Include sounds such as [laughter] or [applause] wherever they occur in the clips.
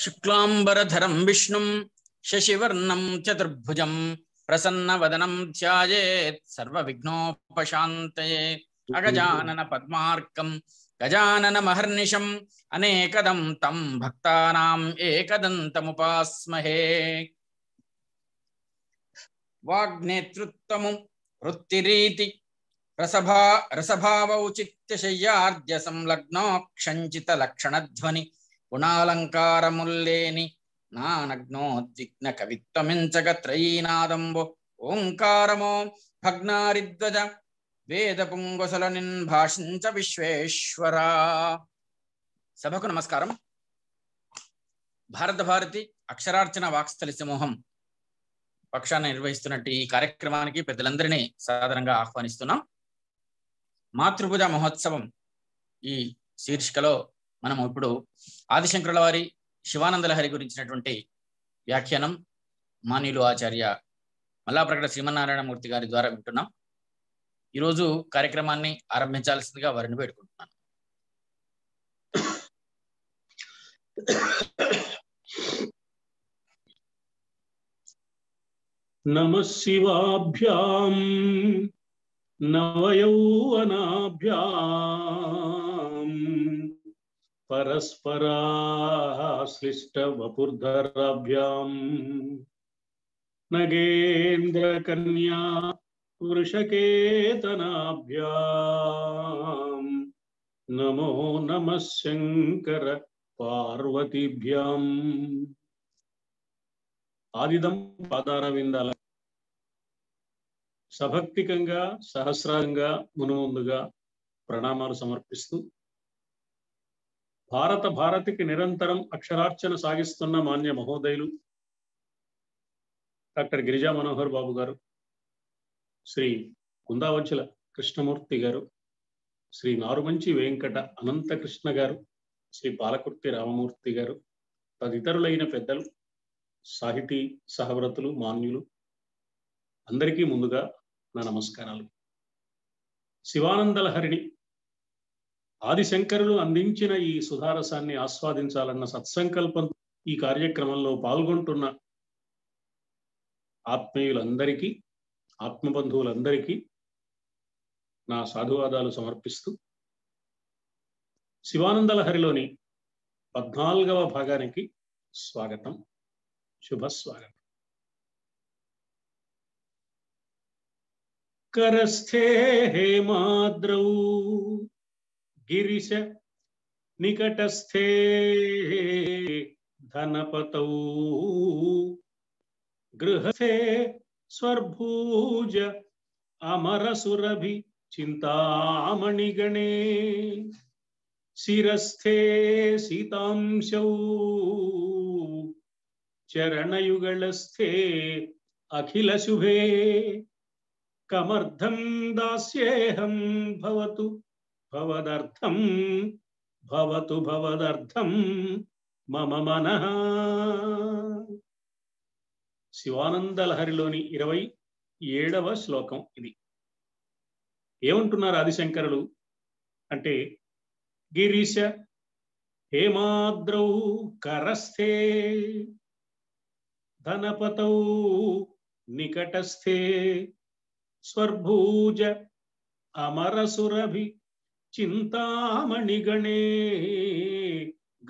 शुक्लांबरधरम विष्णु शशिवर्णम चतुर्भुज प्रसन्न वदनम ध्यानोपात अगजानन पद्मार्कम गजानन महर्निशम अनेकदम तम भक्तानाम एकदंतमुपास्महे वाग्नेतृत्वमु, वृत्तिरीति, रसभा रसभावौचित्य शय्यार्ध्य संलग्नो గుణాలంకారముల్లేని నానగ్నోద్విగ్న కవిత్వమించగ త్రయీనాదంబు ఓంకారమో భగ్నారిధ్వజ వేద పుంగసల నిన్భాషించ విశ్వేశ్వరా. సభకు నమస్కారం. భారత భారతి అక్షరార్చన వాక్స్థలి సమూహం పక్షాన్ని నిర్వహిస్తున్నట్టు ఈ కార్యక్రమానికి పెద్దలందరినీ సాధారణంగా ఆహ్వానిస్తున్నాం. మాతృపూజ మహోత్సవం ఈ శీర్షికలో మనం ఇప్పుడు ఆదిశంకరుల వారి శివానందలహరి గురించినటువంటి వ్యాఖ్యానం మాన్యులు ఆచార్య మల్లాప్రకట శ్రీమన్నారాయణమూర్తి గారి ద్వారా వింటున్నాం. ఈరోజు కార్యక్రమాన్ని ఆరంభించాల్సిందిగా వారిని వేడుకుంటున్నాను. నమ శివాభ్యాం నవయౌవనాభ్యాం పరస్పరాశ్లిష్టవపుర్ధరాభ్యాం నగేంద్రకన్యా వృషకేతనాభ్యాం నమో నమ శంకర పార్వతిభ్యాం ఆదిదం పాదారవిందాల సభక్తికంగా సహస్రంగా మునుముందుగా ప్రణామాలు సమర్పిస్తూ భారత భారతికి నిరంతరం అక్షరార్చన సాగిస్తున్న మాన్య మహోదయులు డాక్టర్ గిరిజా మనోహర్ బాబు గారు శ్రీ కుందావంచుల కృష్ణమూర్తి గారు శ్రీ నారుమంచి వెంకట అనంతకృష్ణ గారు శ్రీ పాలకుర్తి రామమూర్తి గారు తదితరులైన పెద్దలు సాహితీ సహవ్రతులు మాన్యులు అందరికీ ముందుగా నా నమస్కారాలు. శివానందలహరిని ఆదిశంకరులు అందించిన ఈ సుధారసాన్ని ఆస్వాదించాలన్న సత్సంకల్పం ఈ కార్యక్రమంలో పాల్గొంటున్న ఆత్మీయులందరికీ ఆత్మబంధువులందరికీ నా సాధువాదాలు సమర్పిస్తూ శివానందలహరిలోని పద్నాలుగవ భాగానికి స్వాగతం. శుభస్వాగతం. కరస్థే హేమాద్రౌ గిరిశ నికటస్థే ధనపతౌ గృహస్థే స్వర్భూజ అమరసురభి చింతామణిగణే శిరస్థే సీతాంశౌ చరణయుగళస్థే అఖిల శుభే కమర్థం దాస్యేహం భవతు భవదర్థం భవతు భవదర్థం మమ మన. శివానందలహరిలోని ఇరవై ఏడవ శ్లోకం ఇది. ఏమంటున్నారు ఆదిశంకరులు? అంటే గిరిశ హేమాద్రౌ కరస్థే ధనపతౌ నికటస్థే స్వర్భూజ అమరసురభి చింతామణిగణే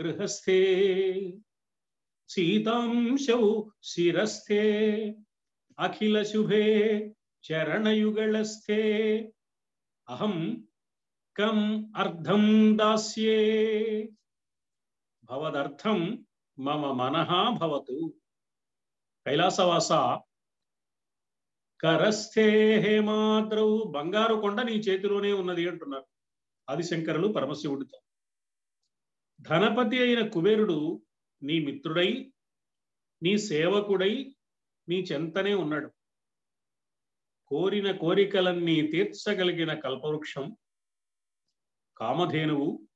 గృహస్థే సీతాంశౌ శిరస్థే అఖిల శుభే చరణయుగళస్థే. అహం కం అర్థం దాస్యే. భవదర్థం మమ మనః భవతు. కైలాసవాస కరస్థే హేమాద్రౌ బంగారు కొండ నీ చేతిలోనే ఉన్నది అంటున్నారు. ఆదిశంకరులు పరమశివుడితో ధనపతి అయిన కుబేరుడు నీ మిత్రుడై నీ సేవకుడై నీ చెంతనే ఉన్నాడు. కోరిన కోరికలన్నీ తీర్చగలిగిన కల్పవృక్షం కామధేనువు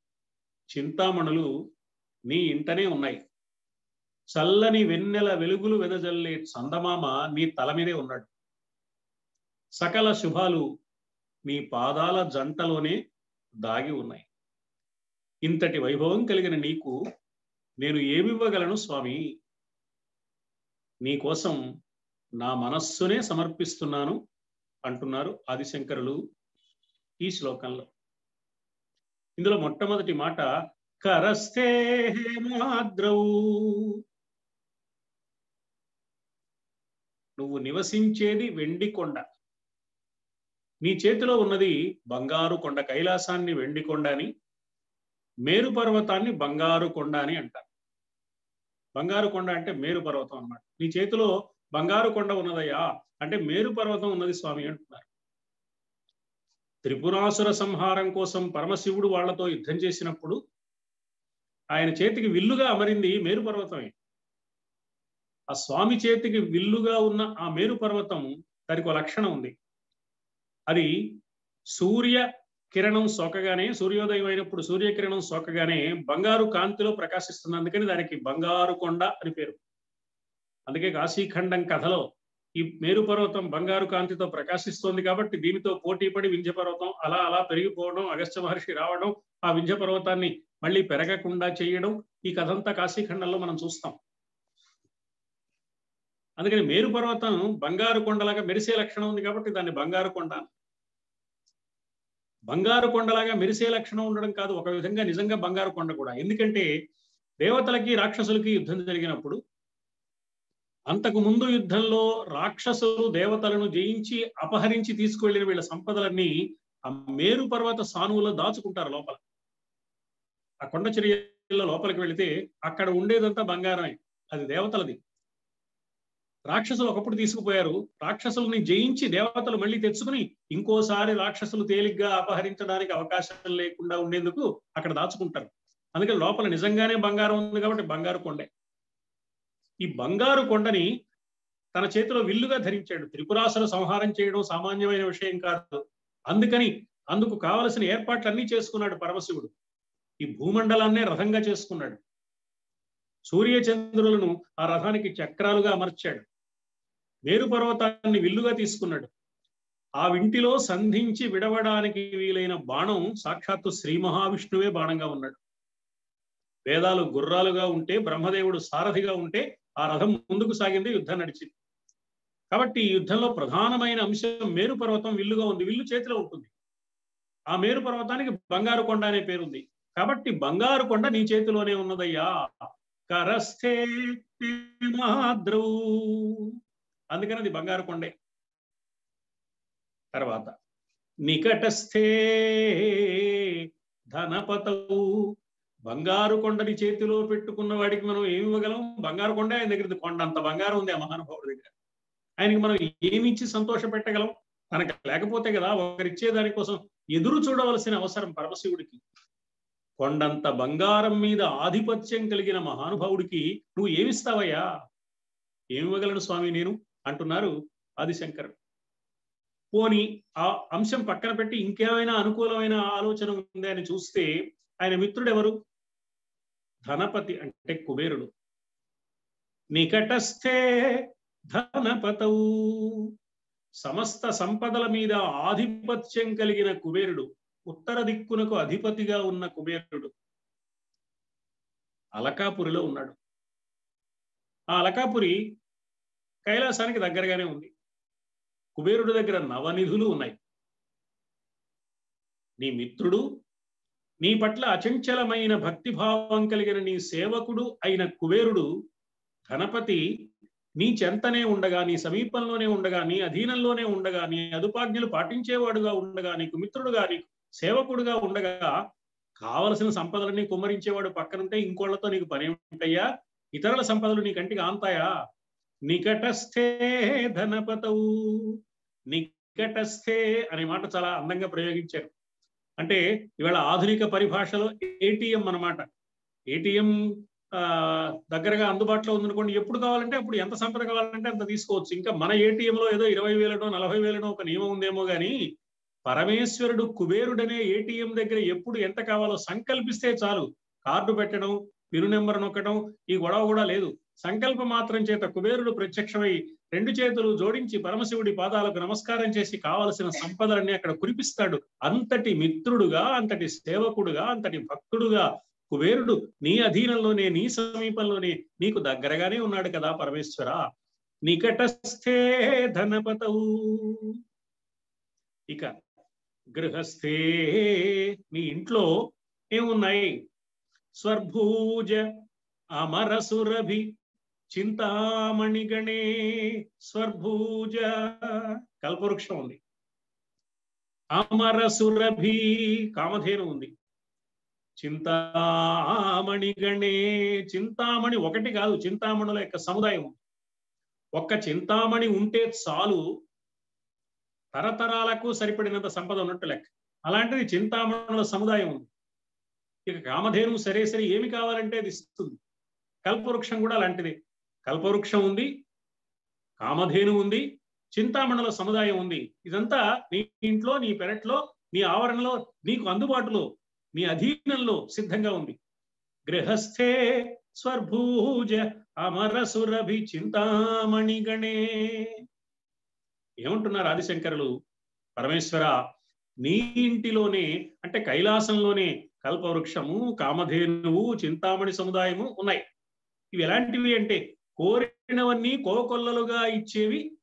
చింతామణులు నీ ఇంటనే ఉన్నాయి. చల్లని వెన్నెల వెలుగులు వెదజల్లే చందమామ నీ తల మీదే ఉన్నాడు. సకల శుభాలు నీ పాదాల జంటలోనే దాగి ఉన్నాయి. ఇంతటి వైభవం కలిగిన నీకు నేను ఏమివ్వగలను స్వామి? నీకోసం నా మనస్సునే సమర్పిస్తున్నాను అంటున్నారు ఆదిశంకరులు ఈ శ్లోకంలో. ఇందులో మొట్టమొదటి మాట కరస్తే మాద్రౌ నువ్వు నివసించేది వెండి కొండ. నీ చేతిలో ఉన్నది బంగారు కొండ కైలాసాన్ని వెండి కొండ అని మేరు పర్వతాన్ని బంగారు కొండ అని అంటారు. బంగారు కొండ అంటే మేరు పర్వతం అన్నమాట. నీ చేతిలో బంగారు కొండ ఉన్నదయ్యా అంటే మేరు పర్వతం ఉన్నది స్వామి అంటున్నారు. త్రిపురాసుర సంహారం కోసం పరమశివుడు వాళ్ళతో యుద్ధం చేసినప్పుడు ఆయన చేతికి విల్లుగా అమరింది మేరు పర్వతమే. ఆ స్వామి చేతికి విల్లుగా ఉన్న ఆ మేరు పర్వతం దానికి ఒక లక్షణం ఉంది. అది సూర్య కిరణం సోకగానే సూర్యోదయం అయినప్పుడు సూర్యకిరణం సోకగానే బంగారు కాంతిలో ప్రకాశిస్తుంది. అందుకని దానికి బంగారు కొండ అని పేరు. అందుకే కాశీఖండం కథలో ఈ మేరు పర్వతం బంగారు కాంతితో ప్రకాశిస్తోంది కాబట్టి దీనితో పోటీపడి పడి వింధ్యపర్వతం అలా అలా పెరిగిపోవడం అగస్త్య మహర్షి రావడం ఆ వింధ్యపర్వతాన్ని మళ్ళీ పెరగకుండా చేయడం ఈ కథంతా కాశీఖండంలో మనం చూస్తాం. అందుకని మేరు పర్వతం బంగారు కొండలాగా మెరిసే లక్షణం ఉంది కాబట్టి దాన్ని బంగారు కొండ బంగారు కొండలాగా మెరిసే లక్షణం ఉండడం కాదు ఒక విధంగా నిజంగా బంగారు కొండ కూడా. ఎందుకంటే దేవతలకి రాక్షసులకి యుద్ధం జరిగినప్పుడు అంతకు ముందు యుద్ధంలో రాక్షసులు దేవతలను జయించి అపహరించి తీసుకువెళ్ళిన వీళ్ళ సంపదలన్నీ ఆ మేరు పర్వత సానువులో దాచుకుంటారు లోపల. ఆ కొండ చర్యల లోపలికి వెళితే అక్కడ ఉండేదంతా బంగారమే అది దేవతలది. రాక్షసులు ఒకప్పుడు తీసుకుపోయారు. రాక్షసుల్ని జయించి దేవతలు మళ్ళీ తెచ్చుకుని ఇంకోసారి రాక్షసులు తేలిగ్గా అపహరించడానికి అవకాశం లేకుండా ఉండేందుకు అక్కడ దాచుకుంటారు. అందుకే లోపల నిజంగానే బంగారం ఉంది కాబట్టి బంగారు కొండే. ఈ బంగారు కొండని తన చేతిలో విల్లుగా ధరించాడు. త్రిపురాసుర సంహారం చేయడం సామాన్యమైన విషయం కాదు. అందుకని అందుకు కావలసిన ఏర్పాట్లన్నీ చేసుకున్నాడు పరమశివుడు. ఈ భూమండలాన్నే రథంగా చేసుకున్నాడు. సూర్య చంద్రులను ఆ రథానికి చక్రాలుగా అమర్చాడు. మేరు పర్వతాన్ని విల్లుగా తీసుకున్నాడు. ఆ వింటిలో సంధించి విడవడానికి వీలైన బాణం సాక్షాత్తు శ్రీ మహావిష్ణువే బాణంగా ఉన్నాడు. వేదాలు గుర్రాలుగా ఉంటే బ్రహ్మదేవుడు సారథిగా ఉంటే ఆ రథం ముందుకు సాగింది యుద్ధం నడిచింది. కాబట్టి ఈ యుద్ధంలో ప్రధానమైన అంశం మేరు పర్వతం విల్లుగా ఉంది విల్లు చేతిలో ఉంటుంది. ఆ మేరు పర్వతానికి బంగారు కొండ అనే పేరుంది. కాబట్టి బంగారు కొండ నీ చేతిలోనే ఉన్నదయ్యా. కరస్థే మాద్రౌ అందుకని అది బంగారు కొండే. తర్వాత నికటస్థే ధనపతవు. బంగారు కొండని చేతిలో పెట్టుకున్న వాడికి మనం ఏమి ఇవ్వగలం? బంగారు కొండ ఆయన దగ్గర. కొండ అంత బంగారం ఉంది ఆ మహానుభావుడి దగ్గర. ఆయనకి మనం ఏమి ఇచ్చి సంతోష పెట్టగలం తనకు లేకపోతే కదా ఒకరిచ్చే దానికోసం ఎదురు చూడవలసిన అవసరం పరమశివుడికి. కొండంత బంగారం మీద ఆధిపత్యం కలిగిన మహానుభావుడికి నువ్వు ఏమిస్తావయ్యా? ఏమివ్వగలను స్వామి నేను? అంటున్నారు ఆదిశంకర్. పోని ఆ అంశం పక్కన పెట్టి ఇంకేమైనా అనుకూలమైన ఆలోచన ఉంది అని చూస్తే ఆయన మిత్రుడు ఎవరు ధనపతి అంటే కుబేరుడు. నికటస్థే ధనపతవు. సమస్త సంపదల మీద ఆధిపత్యం కలిగిన కుబేరుడు. ఉత్తర దిక్కునకు అధిపతిగా ఉన్న కుబేరుడు. అలకాపురిలో ఉన్నాడు. ఆ అలకాపురి కైలాసానికి దగ్గరగానే ఉంది. కుబేరుడి దగ్గర నవనిధులు ఉన్నాయి. నీ మిత్రుడు నీ పట్ల అచంచలమైన భక్తిభావం కలిగిన నీ సేవకుడు అయిన కుబేరుడు ధనపతి నీ చెంతనే ఉండగా నీ సమీపంలోనే ఉండగా నీ అధీనంలోనే ఉండగా నీ అదుపాజ్ఞలు పాటించేవాడుగా ఉండగా నీకు మిత్రుడుగా నీకు సేవకుడుగా ఉండగా కావలసిన సంపదలన్నీ కుమ్మరించేవాడు పక్కనుంటే ఇంకోళ్ళతో నీకు పని ఉంటాయా ఇతరుల సంపదలు నీ కంటికి ఆంతాయా? నికటస్థే ధనపతవు నికటస్థే అనే మాట చాలా అందంగా ప్రయోగించారు. అంటే ఇవాళ ఆధునిక పరిభాషలో ఏటీఎం అన్నమాట. ఏటీఎం దగ్గరగా అందుబాటులో ఉందనుకోండి ఎప్పుడు కావాలంటే అప్పుడు ఎంత సంపద కావాలంటే అంత తీసుకోవచ్చు. ఇంకా మన ఏటీఎంలో ఏదో ఇరవై వేలనో నలభై వేలనో ఒక నియమం ఉందేమో కానీ పరమేశ్వరుడు కుబేరుడనే ఏటీఎం దగ్గర ఎప్పుడు ఎంత కావాలో సంకల్పిస్తే చాలు. కార్డు పెట్టడం పిరు నెంబర్ నొక్కడం ఈ గొడవ కూడా లేదు. సంకల్ప మాత్రం చేత కుబేరుడు ప్రత్యక్షమై రెండు చేతులు జోడించి పరమశివుడి పాదాలకు నమస్కారం చేసి కావలసిన సంపదలన్నీ అక్కడ కురిపిస్తాడు. అంతటి మిత్రుడుగా అంతటి సేవకుడుగా అంతటి భక్తుడుగా కుబేరుడు నీ అధీనంలోనే నీ సమీపంలోనే నీకు దగ్గరగానే ఉన్నాడు కదా పరమేశ్వర. నికటస్థే ధనపతవు. ఇక గృహస్థే నీ ఇంట్లో ఏమున్నాయి? స్వర్భూజ అమరసురభి చింతామణిగణే స్వర్భూజ. కల్పవృక్షం ఉంది. అమరసురభి కామధేను ఉంది. చింతామణి గణే చింతామణి ఒకటి కాదు చింతామణుల యొక్క సముదాయం ఒక్క చింతామణి ఉంటే చాలు తరతరాలకు సరిపడినంత సంపద ఉన్నట్టు లెక్క. అలాంటిది చింతామణుల సముదాయం ఉంది. ఇక కామధేను సరే సరే ఏమి కావాలంటే అది ఇస్తుంది. కల్పవృక్షం కూడా అలాంటిది. కల్పవృక్షం ఉంది కామధేను ఉంది చింతామణుల సముదాయం ఉంది. ఇదంతా నీ ఇంట్లో నీ పెరట్లో నీ ఆవరణలో నీకు అందుబాటులో నీ అధీనంలో సిద్ధంగా ఉంది. గృహస్థే స్వర్భూజ అమరసురభి చింతామణి గణే. ఏమంటున్నారు ఆదిశంకరులు? పరమేశ్వర నీ ఇంటిలోనే అంటే కైలాసంలోనే కల్పవృక్షము కామధేనువు చింతామణి సముదాయము ఉన్నాయి. ఇవి ఎలాంటివి అంటే కోరినవన్నీ కోకొల్లలుగా ఇచ్చేవి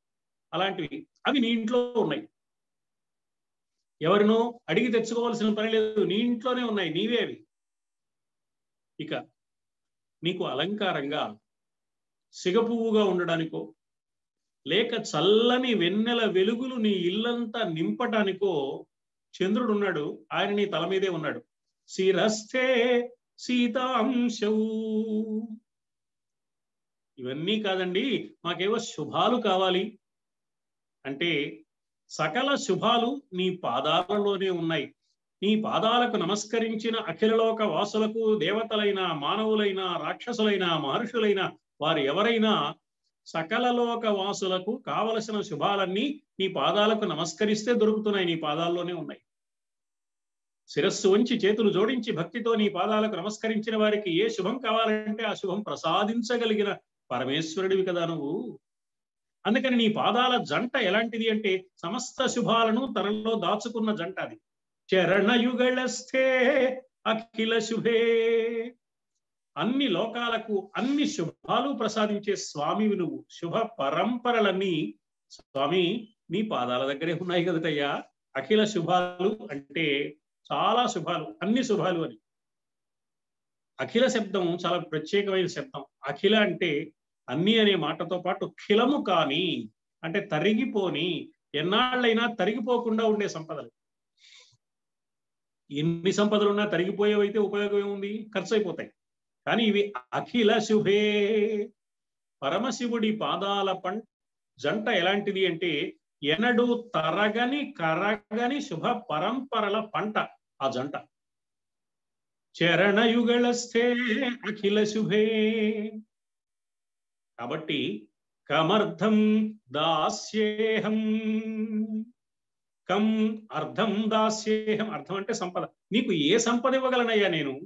అలాంటివి. అవి నీ ఇంట్లో ఉన్నాయి. ఎవరినో అడిగి తెచ్చుకోవాల్సిన పని లేదు. నీ ఇంట్లోనే ఉన్నాయి. నీవే అవి. ఇక నీకు అలంకారంగా సిగపువ్వుగా ఉండడానికో లేక చల్లని వెన్నెల వెలుగులు నీ ఇల్లంతా నింపటానికో చంద్రుడు ఉన్నాడు. ఆయన నీ తల మీదే ఉన్నాడు. శిరస్థే సీతాంశవు. ఇవన్నీ కాదండి మాకేవో శుభాలు కావాలి. అంటే సకల శుభాలు నీ పాదాలలోనే ఉన్నాయి. నీ పాదాలకు నమస్కరించిన అఖిలలోక వాసులకు దేవతలైన మానవులైన రాక్షసులైన మహర్షులైన వారు ఎవరైనా సకల లోక వాసులకు కావలసిన శుభాలన్నీ నీ పాదాలకు నమస్కరిస్తే దొరుకుతున్నాయి నీ పాదాల్లోనే ఉన్నాయి. శిరస్సు వంచి చేతులు జోడించి భక్తితో నీ పాదాలకు నమస్కరించిన వారికి ఏ శుభం కావాలంటే ఆ శుభం ప్రసాదించగలిగిన పరమేశ్వరుడివి కదా నువ్వు. అందుకని నీ పాదాల జంట ఎలాంటిది అంటే సమస్త శుభాలను తనలో దాచుకున్న జంట అది. చరణయుగళస్థే అఖిల శుభే. అన్ని లోకాలకు అన్ని శుభాలు ప్రసాదించే స్వామివి నువ్వు. శుభ పరంపరలన్నీ స్వామి నీ పాదాల దగ్గరే ఉన్నాయి కదటయ్యా. అఖిల శుభాలు అంటే చాలా శుభాలు అన్ని శుభాలు అని. అఖిల శబ్దం చాలా ప్రత్యేకమైన శబ్దం. అఖిల అంటే అన్ని అనే మాటతో పాటు ఖిలము కాని అంటే తరిగిపోని ఎన్నాళ్ళైనా తరిగిపోకుండా ఉండే సంపదలు. ఎన్ని సంపదలున్నా తరిగిపోయేవైతే ఉపయోగం ఏముంది? ఖర్చు అయిపోతాయి కానీ ఇవి అఖిల శుభే. పరమశివుడి పాదాల పం జంట ఎలాంటిది అంటే ఎనడు తరగని కరగని శుభ పరంపరల పంట ఆ జంట. చరణయుగళస్థే అఖిల శుభే. కాబట్టి కమర్థం దాస్యేహం. కం అర్థం దాస్యేహం. అర్థం అంటే సంపద. నీకు ఏ సంపద ఇవ్వగలనయ్యా నేను?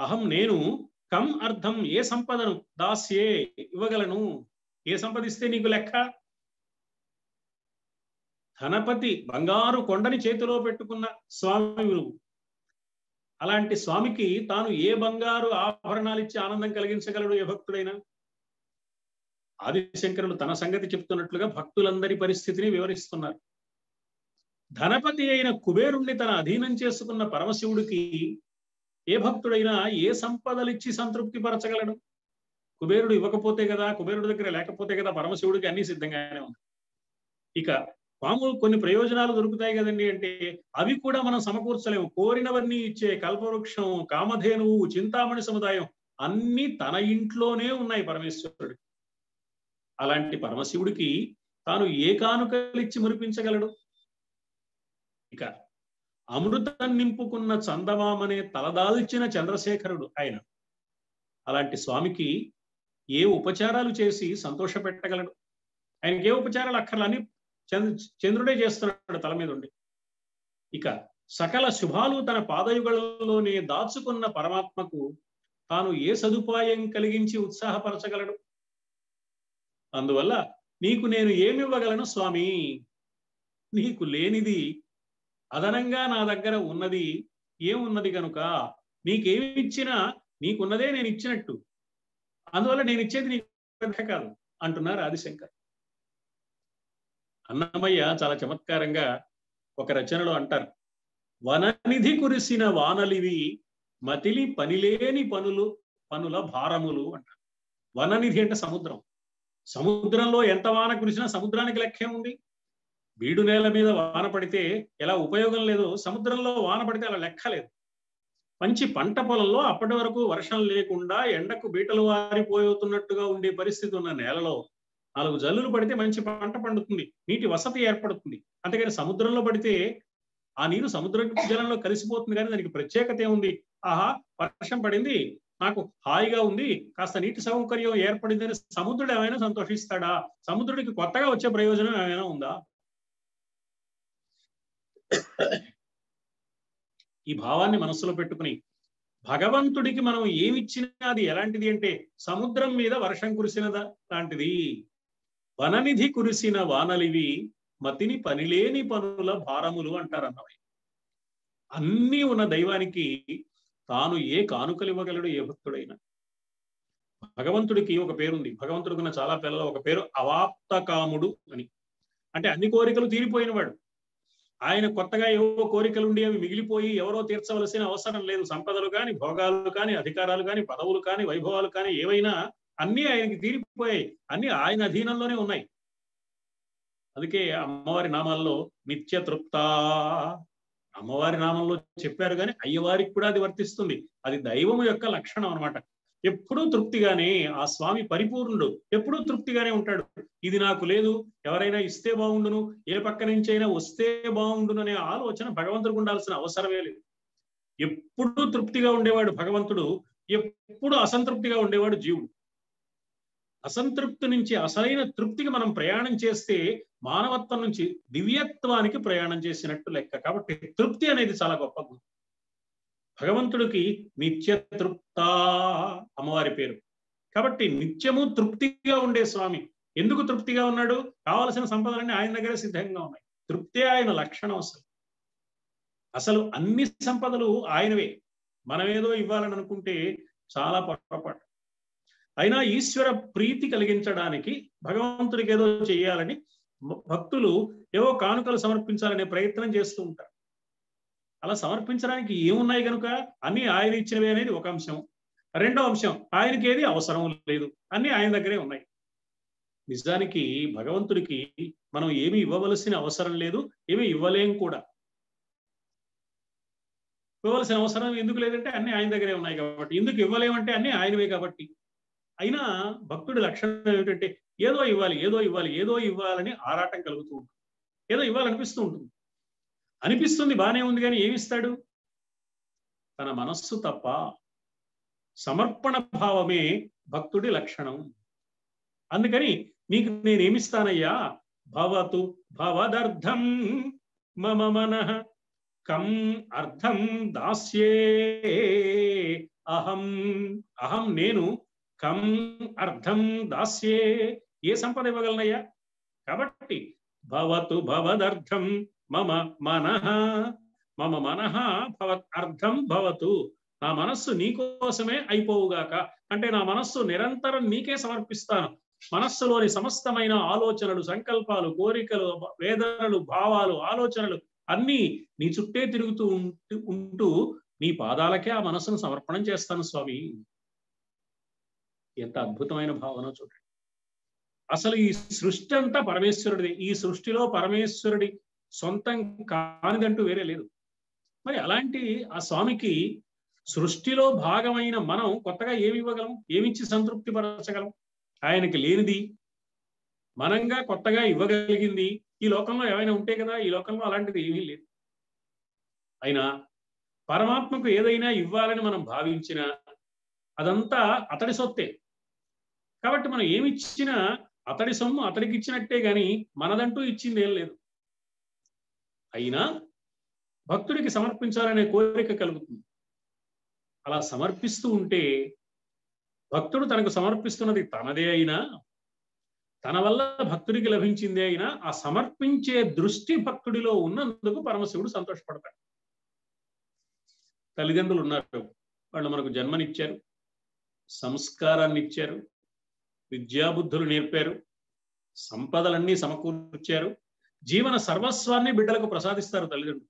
అహం నేను కం అర్థం ఏ సంపదను దాస్యే ఇవ్వగలను? ఏ సంపదిస్తే నీకు లెక్క? ధనపతి బంగారు కొండని చేతిలో పెట్టుకున్న స్వామి నువ్వు. అలాంటి స్వామికి తాను ఏ బంగారు ఆభరణాలు ఇచ్చి ఆనందం కలిగించగలడు ఏ భక్తుడైనా? ఆదిశంకరులు తన సంగతి చెప్తున్నట్లుగా భక్తులందరి పరిస్థితిని వివరిస్తున్నారు. ధనపతి అయిన కుబేరుణ్ణి తన అధీనం చేసుకున్న పరమశివుడికి ఏ భక్తుడైనా ఏ సంపదలు ఇచ్చి సంతృప్తి పరచగలడు కుబేరుడు ఇవ్వకపోతే కదా కుబేరుడి దగ్గర లేకపోతే కదా పరమశివుడికి అన్ని సిద్ధంగానే ఉంది ఇక మామూలు కొన్ని ప్రయోజనాలు దొరుకుతాయి కదండి అంటే అవి కూడా మనం సమకూర్చలేము. కోరినవన్నీ ఇచ్చే కల్పవృక్షం కామధేనువు చింతామణి సముదాయం అన్ని తన ఇంట్లోనే ఉన్నాయి పరమేశ్వరుడు. అలాంటి పరమశివుడికి తాను ఏ కానుకలిచ్చి మురిపించగలడు. ఇక అమృతం నింపుకున్న చందమామనే తలదాల్చిన చంద్రశేఖరుడు ఆయన. అలాంటి స్వామికి ఏ ఉపచారాలు చేసి సంతోష పెట్టగలడు ఆయనకి ఏ ఉపచారాలు చంద్రు చంద్రుడే చేస్తున్నాడు తల మీద ఉండి. ఇక సకల శుభాలు తన పాదయుగంలోనే దాచుకున్న పరమాత్మకు తాను ఏ సదుపాయం కలిగించి ఉత్సాహపరచగలడు? అందువల్ల నీకు నేను ఏమివ్వగలను స్వామి? నీకు లేనిది అదనంగా నా దగ్గర ఉన్నది ఏమున్నది కనుక నీకేమిచ్చినా నీకున్నదే నేను ఇచ్చినట్టు అందువల్ల నేను ఇచ్చేది నీకు కాదు అంటున్నారు ఆదిశంకర్. అన్నమయ్య చాలా చమత్కారంగా ఒక రచనలో అంటారు. వననిధి కురిసిన వానలివి మతిలి పనిలేని పనులు పనుల భారములు అంటారు. వననిధి అంటే సముద్రం. సముద్రంలో ఎంత వాన కురిసినా సముద్రానికి లెక్కే ఉంది. బీడు నేల మీద వాన పడితే ఎలా ఉపయోగం లేదు సముద్రంలో వాన పడితే అలా లెక్క లేదు. మంచి పంట పొలంలో అప్పటి వరకు వర్షం లేకుండా ఎండకు బీటలు వారిపోతున్నట్టుగా ఉండే పరిస్థితి ఉన్న నేలలో నాలుగు జల్లులు పడితే మంచి పంట పండుతుంది నీటి వసతి ఏర్పడుతుంది. అంతేగాని సముద్రంలో పడితే ఆ నీరు సముద్ర జలంలో కలిసిపోతుంది కానీ దానికి ప్రత్యేకత ఏముంది? ఆహా వర్షం పడింది నాకు హాయిగా ఉంది కాస్త నీటి సౌకర్యం ఏర్పడిందని సముద్రుడు ఏమైనా సంతోషిస్తాడా? సముద్రుడికి కొత్తగా వచ్చే ప్రయోజనం ఏమైనా ఉందా? ఈ భావాన్ని మనస్సులో పెట్టుకుని భగవంతుడికి మనం ఏమిచ్చినా అది ఎలాంటిది అంటే సముద్రం మీద వర్షం కురిసినదా లాంటిది. వననిధి కురిసిన వానలివి మతిని పనిలేని పనుల భారములు అంటారు అన్నవి అన్నీ ఉన్న దైవానికి తాను ఏ కానుకలు ఇవ్వగలడు ఏ భక్తుడైనా. భగవంతుడికి ఒక పేరుంది. భగవంతుడికి ఉన్న చాలా పిల్లలు ఒక పేరు అవాప్తకాముడు అని. అంటే అన్ని కోరికలు తీరిపోయినవాడు ఆయన కొత్తగా ఏవో కోరికలు ఉండి అవి మిగిలిపోయి ఎవరో తీర్చవలసిన అవసరం లేదు. సంపదలు కానీ భోగాలు కానీ అధికారాలు కానీ పదవులు కానీ వైభవాలు కానీ ఏవైనా అన్నీ ఆయనకి తీరిపోయాయి. అన్ని ఆయన అధీనంలోనే ఉన్నాయి. అందుకే అమ్మవారి నామాల్లో నిత్య తృప్త. అమ్మవారి నామంలో చెప్పారు కానీ అయ్యవారికి కూడా అది వర్తిస్తుంది. అది దైవము యొక్క లక్షణం అనమాట ఎప్పుడూ తృప్తిగానే ఆ స్వామి పరిపూర్ణుడు ఎప్పుడూ తృప్తిగానే ఉంటాడు. ఇది నాకు లేదు ఎవరైనా ఇస్తే బాగుండును ఏ పక్క నుంచి అయినా వస్తే బాగుండును అనే ఆలోచన భగవంతుడికి ఉండాల్సిన అవసరమే లేదు. ఎప్పుడూ తృప్తిగా ఉండేవాడు భగవంతుడు ఎప్పుడు అసంతృప్తిగా ఉండేవాడు జీవుడు. అసంతృప్తి నుంచి అసలైన తృప్తికి మనం ప్రయాణం చేస్తే మానవత్వం నుంచి దివ్యత్వానికి ప్రయాణం చేసినట్టు లెక్క. కాబట్టి తృప్తి అనేది చాలా గొప్ప గుణం. భగవంతుడికి నిత్య తృప్త అమ్మవారి పేరు. కాబట్టి నిత్యము తృప్తిగా ఉండే స్వామి. ఎందుకు తృప్తిగా ఉన్నాడు? కావలసిన సంపదలన్నీ ఆయన దగ్గర సిద్ధంగా ఉన్నాయి. తృప్తే ఆయన లక్షణం అసలు. అసలు అన్ని సంపదలు ఆయనవే. మనమేదో ఇవ్వాలని అనుకుంటే చాలా పొరపాటు. అయినా ఈశ్వర ప్రీతి కలిగించడానికి భగవంతుడికి ఏదో చేయాలని భక్తులు ఏవో కానుకలు సమర్పించాలనే ప్రయత్నం చేస్తూ ఉంటారు. అలా సమర్పించడానికి ఏమున్నాయి కనుక అన్ని ఆయన ఇచ్చినవి అనేది ఒక అంశం. రెండో అంశం ఆయనకి ఏది అవసరం లేదు. అన్ని ఆయన దగ్గరే ఉన్నాయి. నిజానికి భగవంతుడికి మనం ఏమి ఇవ్వవలసిన అవసరం లేదు ఏమి ఇవ్వలేం కూడా. ఇవ్వవలసిన అవసరం ఎందుకు లేదంటే అన్ని ఆయన దగ్గరే ఉన్నాయి కాబట్టి. ఎందుకు ఇవ్వలేమంటే అన్ని ఆయనవే కాబట్టి. అయినా భక్తుడి లక్షణం ఏమిటంటే ఏదో ఇవ్వాలి ఏదో ఇవ్వాలి ఏదో ఇవ్వాలని ఆరాటం కలుగుతూ ఉంటుంది. ఏదో ఇవ్వాలనిపిస్తూ ఉంటుంది. అనిపిస్తుంది బాగానే ఉంది కానీ ఏమిస్తాడు? తన మనస్సు తప్ప సమర్పణ భావమే భక్తుడి లక్షణం. అందుకని నీకు నేనేమిస్తానయ్యా? భవతు భవదర్థం మమ మన కం అర్థం దాస్యే. అహం అహం నేను కం అర్థం దాస్యే. ఏ సంపద ఇవ్వగలనయ్యా? కాబట్టి భవతు భవదర్థం మమ మనః. మమ మనః భవత్ అర్థం భవతు. నా మనస్సు నీకోసమే అయిపోవుగాక. అంటే నా మనస్సు నిరంతరం నీకే సమర్పిస్తాను. మనస్సులోని సమస్తమైన ఆలోచనలు సంకల్పాలు కోరికలు వేదనలు భావాలు ఆలోచనలు అన్నీ నీ చుట్టే తిరుగుతూ ఉంటూ నీ పాదాలకే ఆ మనస్సును సమర్పణం చేస్తాను స్వామి. ఎంత అద్భుతమైన భావన చూడండి. అసలు ఈ సృష్టి అంతా పరమేశ్వరుడిది. ఈ సృష్టిలో పరమేశ్వరుడి సొంతం కానిదంటూ వేరే లేదు. మరి అలాంటి ఆ స్వామికి సృష్టిలో భాగమైన మనం కొత్తగా ఏమి ఇవ్వగలం? ఏమిచ్చి సంతృప్తి పరచగలం? ఆయనకి లేనిది మనంగా కొత్తగా ఇవ్వగలిగింది. ఈ లోకంలో ఏమైనా ఉంటే కదా ఈ లోకంలో అలాంటిది ఏమీ లేదు. అయినా పరమాత్మకు ఏదైనా ఇవ్వాలని మనం భావించినా అదంతా అతడి సొత్తే. కాబట్టి మనం ఏమిచ్చినా అతడి సొమ్ము అతడికి ఇచ్చినట్టే గాని మనదంటూ ఇచ్చింది ఏం లేదు. అయినా భక్తుడికి సమర్పించాలనే కోరిక కలుగుతుంది. అలా సమర్పిస్తూ ఉంటే భక్తుడు తనకు సమర్పిస్తున్నది తనదే అయినా తన వల్ల భక్తుడికి లభించిందే అయినా ఆ సమర్పించే దృష్టి భక్తుడిలో ఉన్నందుకు పరమశివుడు సంతోషపడతాడు. తల్లిదండ్రులు ఉన్నారు. వాళ్ళు మనకు జన్మనిచ్చారు. సంస్కారాన్ని ఇచ్చారు విద్యాబుద్ధులు నేర్పారు సంపదలన్నీ సమకూర్చారు జీవన సర్వస్వాన్ని బిడ్డలకు ప్రసాదిస్తారు తల్లిదండ్రులు.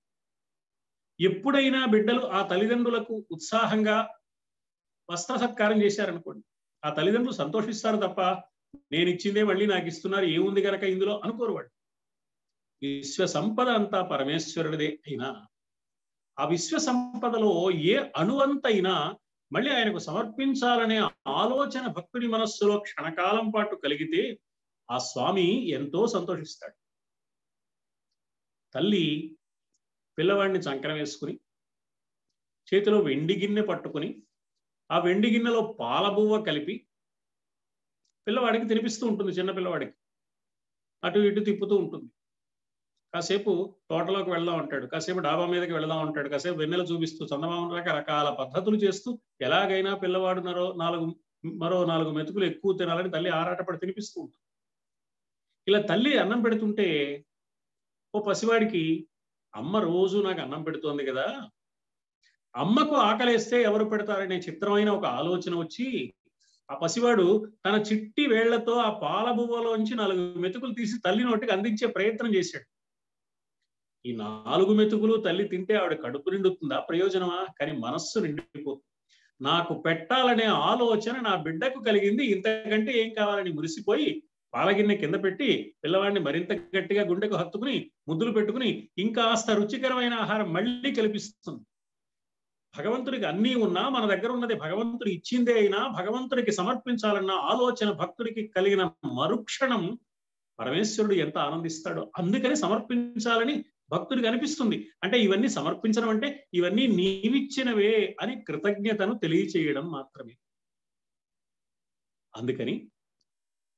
ఎప్పుడైనా బిడ్డలు ఆ తల్లిదండ్రులకు ఉత్సాహంగా వస్త్ర సత్కారం చేశారనుకోండి ఆ తల్లిదండ్రులు సంతోషిస్తారు తప్ప నేను ఇచ్చిందే మళ్ళీ నాకు ఇస్తున్నారు ఏముంది కనుక ఇందులో అనుకోరు వాడు విశ్వ సంపద అంతా పరమేశ్వరుడిదే అయినా ఆ విశ్వ సంపదలో ఏ అణువంతైనా మళ్ళీ ఆయనకు సమర్పించాలనే ఆలోచన భక్తుడి మనస్సులో క్షణకాలం పాటు కలిగితే ఆ స్వామి ఎంతో సంతోషిస్తాడు. తల్లి పిల్లవాడిని చంకరం వేసుకుని చేతిలో వెండి గిన్నె పట్టుకుని ఆ వెండి గిన్నెలో పాలబువ్వ కలిపి పిల్లవాడికి తినిపిస్తూ ఉంటుంది చిన్న పిల్లవాడికి. అటు ఇటు తిప్పుతూ ఉంటుంది. కాసేపు తోటలోకి వెళ్దాం అంటాడు కాసేపు డాబా మీదకి వెళ్దాం అంటాడు కాసేపు వెన్నెల చూపిస్తూ చందమామ రకరకాల పద్ధతులు చేస్తూ ఎలాగైనా పిల్లవాడు మరో నాలుగు మరో నాలుగు మెతుకులు ఎక్కువ తినాలని తల్లి ఆరాటపడి తినిపిస్తూ ఉంటుంది. ఇలా తల్లి అన్నం పెడుతుంటే ఓ పసివాడికి అమ్మ రోజు నాకు అన్నం పెడుతోంది కదా అమ్మకు ఆకలేస్తే ఎవరు పెడతారనే చిత్రమైన ఒక ఆలోచన వచ్చి ఆ పసివాడు తన చిట్టి వేళ్ళతో ఆ పాల బువ్వలోంచి నాలుగు మెతుకులు తీసి తల్లి నోటికి అందించే ప్రయత్నం చేశాడు. ఈ నాలుగు మెతుకులు తల్లి తింటే ఆవిడ కడుపు నిండుతుందా? ప్రయోజనమా? కానీ మనస్సు నిండిపోతుంది. నాకు పెట్టాలనే ఆలోచన నా బిడ్డకు కలిగింది. ఇంతకంటే ఏం కావాలని మురిసిపోయి పాలగిన్నె కింద పెట్టి పిల్లవాడిని మరింత గట్టిగా గుండెకు హత్తుకుని ముద్దులు పెట్టుకుని ఇంకాస్త రుచికరమైన ఆహారం మళ్ళీ కల్పిస్తుంది. భగవంతుడికి అన్నీ ఉన్నా మన దగ్గర ఉన్నది భగవంతుడు ఇచ్చిందే అయినా భగవంతుడికి సమర్పించాలన్న ఆలోచన భక్తుడికి కలిగిన మరుక్షణం పరమేశ్వరుడు ఎంత ఆనందిస్తాడో అందుకని సమర్పించాలని భక్తుడికి అనిపిస్తుంది. అంటే ఇవన్నీ సమర్పించడం అంటే ఇవన్నీ నీవిచ్చినవే అని కృతజ్ఞతను తెలియచేయడం మాత్రమే. అందుకని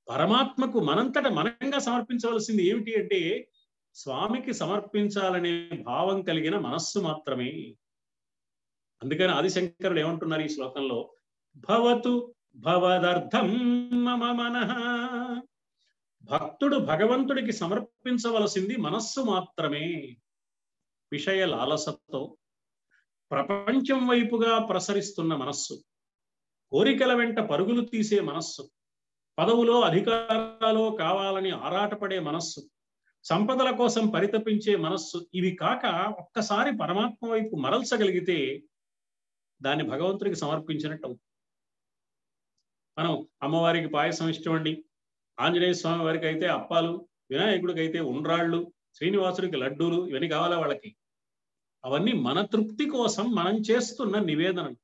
పరమాత్మకు మనంతట మనంగా సమర్పించవలసింది ఏమిటి అంటే స్వామికి సమర్పించాలనే భావం కలిగిన మనస్సు మాత్రమే. అందుకని ఆదిశంకరుడు ఏమంటున్నారు ఈ శ్లోకంలో? భవతు భవదర్థం మమ మనః. భక్తుడు భగవంతుడికి సమర్పించవలసింది మనస్సు మాత్రమే. విషయ లాలసతో ప్రపంచం వైపుగా ప్రసరిస్తున్న మనస్సు. కోరికల వెంట పరుగులు తీసే మనస్సు. పదవులో అధికారాలో కావాలని ఆరాటపడే మనస్సు. సంపదల కోసం పరితపించే మనస్సు. ఇవి కాక ఒక్కసారి పరమాత్మ వైపు మరల్చగలిగితే దాన్ని భగవంతుడికి సమర్పించినట్టు మనం అమ్మవారికి పాయసం ఇష్టం అండి ఆంజనేయ స్వామి వారికి అయితే అప్పాలు వినాయకుడికి అయితే ఉండ్రాళ్ళు శ్రీనివాసుడికి లడ్డూలు ఇవన్నీ కావాలా వాళ్ళకి? అవన్నీ మన తృప్తి కోసం మనం చేస్తున్న నివేదనలు.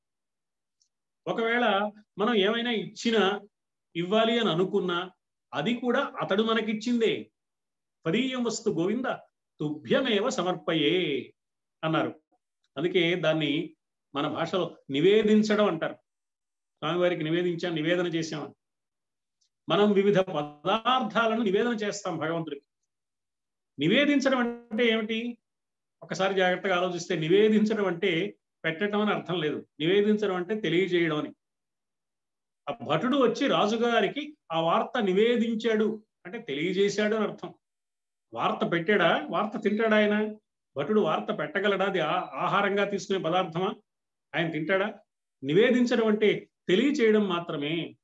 ఒకవేళ మనం ఏమైనా ఇచ్చినా ఇవ్వాలి అని అనుకున్నా అది కూడా అతడు మనకిచ్చిందే. పదీయం వస్తు గోవింద తుభ్యమేవ సమర్పయే అన్నారు. అందుకే దాన్ని మన భాషలో నివేదించడం అంటారు. స్వామివారికి నివేదించాం నివేదన చేశామని మనం వివిధ పదార్థాలను నివేదన చేస్తాం భగవంతుడికి. నివేదించడం అంటే ఏమిటి? ఒకసారి జాగ్రత్తగా ఆలోచిస్తే నివేదించడం అంటే పెట్టడం అని అర్థం లేదు. నివేదించడం అంటే తెలియజేయడం అని. ఆ భటుడు వచ్చి రాజుగారికి ఆ వార్త నివేదించాడు. అంటే తెలియజేశాడు అని అర్థం. వార్త పెట్టాడా? వార్త తింటాడా ఆయన? భటుడు వార్త పెట్టగలడా? అది ఆహారంగా తీసుకునే పదార్థమా? ఆయన తింటాడా? నివేదించడం అంటే తెలియచేయడం మాత్రమే.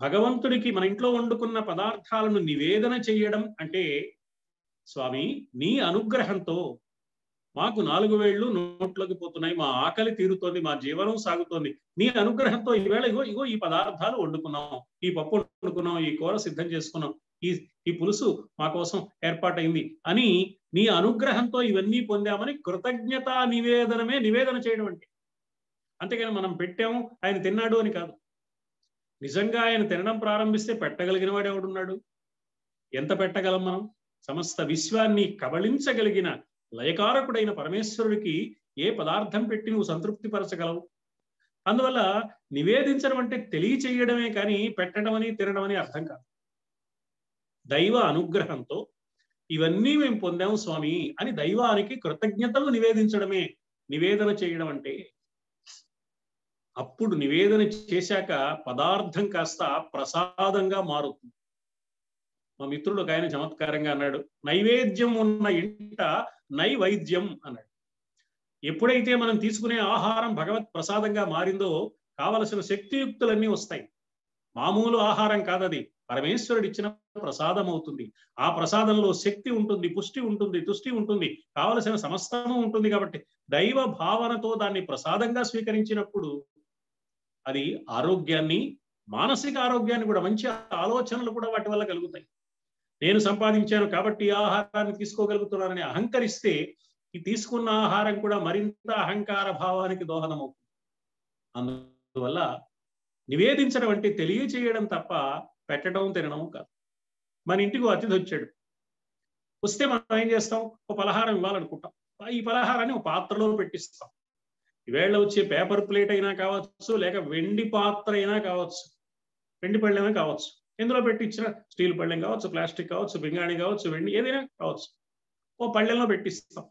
భగవంతుడికి మన ఇంట్లో వండుకున్న పదార్థాలను నివేదన చేయడం అంటే స్వామి నీ అనుగ్రహంతో మాకు నాలుగు వేళ్ళు నోట్లోకి పోతున్నాయి మా ఆకలి తీరుతోంది మా జీవనం సాగుతోంది. నీ అనుగ్రహంతో ఈవేళ ఇగో ఇగో ఈ పదార్థాలు వండుకున్నాం ఈ పప్పు వండుకున్నాం ఈ కూర సిద్ధం చేసుకున్నాం ఈ ఈ పులుసు మా కోసం ఏర్పాటైంది అని నీ అనుగ్రహంతో ఇవన్నీ పొందామని కృతజ్ఞత నివేదనమే నివేదన చేయడం అంటే. అంతేగాని మనం పెట్టాము ఆయన తిన్నాడు అని కాదు. నిజంగా ఆయన తినడం ప్రారంభిస్తే పెట్టగలిగిన వాడు ఎవడున్నాడు? ఎంత పెట్టగలం మనం? సమస్త విశ్వాన్ని కబళించగలిగిన లయకారకుడైన పరమేశ్వరుడికి ఏ పదార్థం పెట్టి నువ్వు సంతృప్తి పరచగలవు అందువల్ల నివేదించడం అంటే తెలియచేయడమే కానీ పెట్టడం అని తినడం అని అర్థం కాదు. దైవ అనుగ్రహంతో ఇవన్నీ మేము పొందాము స్వామి అని దైవానికి కృతజ్ఞతలు నివేదించడమే. నివేదన చేయడం అంటే అప్పుడు నివేదన చేశాక పదార్థం కాస్త ప్రసాదంగా మారుతుంది. మా మిత్రుడు ఒక ఆయన చమత్కారంగా అన్నాడు నైవేద్యం ఉన్న ఇంట నైవైద్యం అన్నాడు. ఎప్పుడైతే మనం తీసుకునే ఆహారం భగవత్ ప్రసాదంగా మారిందో కావలసిన శక్తియుక్తులన్నీ వస్తాయి. మామూలు ఆహారం కాదది పరమేశ్వరుడు ఇచ్చిన ప్రసాదం అవుతుంది. ఆ ప్రసాదంలో శక్తి ఉంటుంది పుష్టి ఉంటుంది తుష్టి ఉంటుంది కావలసిన సమస్తము ఉంటుంది కాబట్టి దైవ భావనతో దాన్ని ప్రసాదంగా స్వీకరించినప్పుడు అది ఆరోగ్యాన్ని మానసిక ఆరోగ్యాన్ని కూడా మంచి ఆలోచనలు కూడా వాటి వల్ల కలుగుతాయి. నేను సంపాదించాను కాబట్టి ఈ ఆహారాన్ని తీసుకోగలుగుతున్నానని అహంకరిస్తే ఈ తీసుకున్న ఆహారం కూడా మరింత అహంకార భావానికి దోహదమవుతుంది. అందువల్ల నివేదించడం అంటే తెలియచేయడం తప్ప పెట్టడం తినడం కాదు. మన ఇంటికి అతిథి వచ్చాడు. వస్తే మనం ఏం చేస్తాం? ఒక పలహారం ఇవ్వాలనుకుంటాం. ఈ పలహారాన్ని ఒక పాత్రలో పెట్టిస్తాం. ఈవేళ వచ్చే పేపర్ ప్లేట్ అయినా కావచ్చు లేక వెండి పాత్ర అయినా కావచ్చు వెండి పళ్ళెమే కావచ్చు. ఎందులో పెట్టి ఇచ్చిన స్టీల్ పళ్ళెం కావచ్చు ప్లాస్టిక్ కావచ్చు పింగాణి కావచ్చు వెండి ఏదైనా కావచ్చు. ఓ పళ్ళెంలో పెట్టిస్తాం.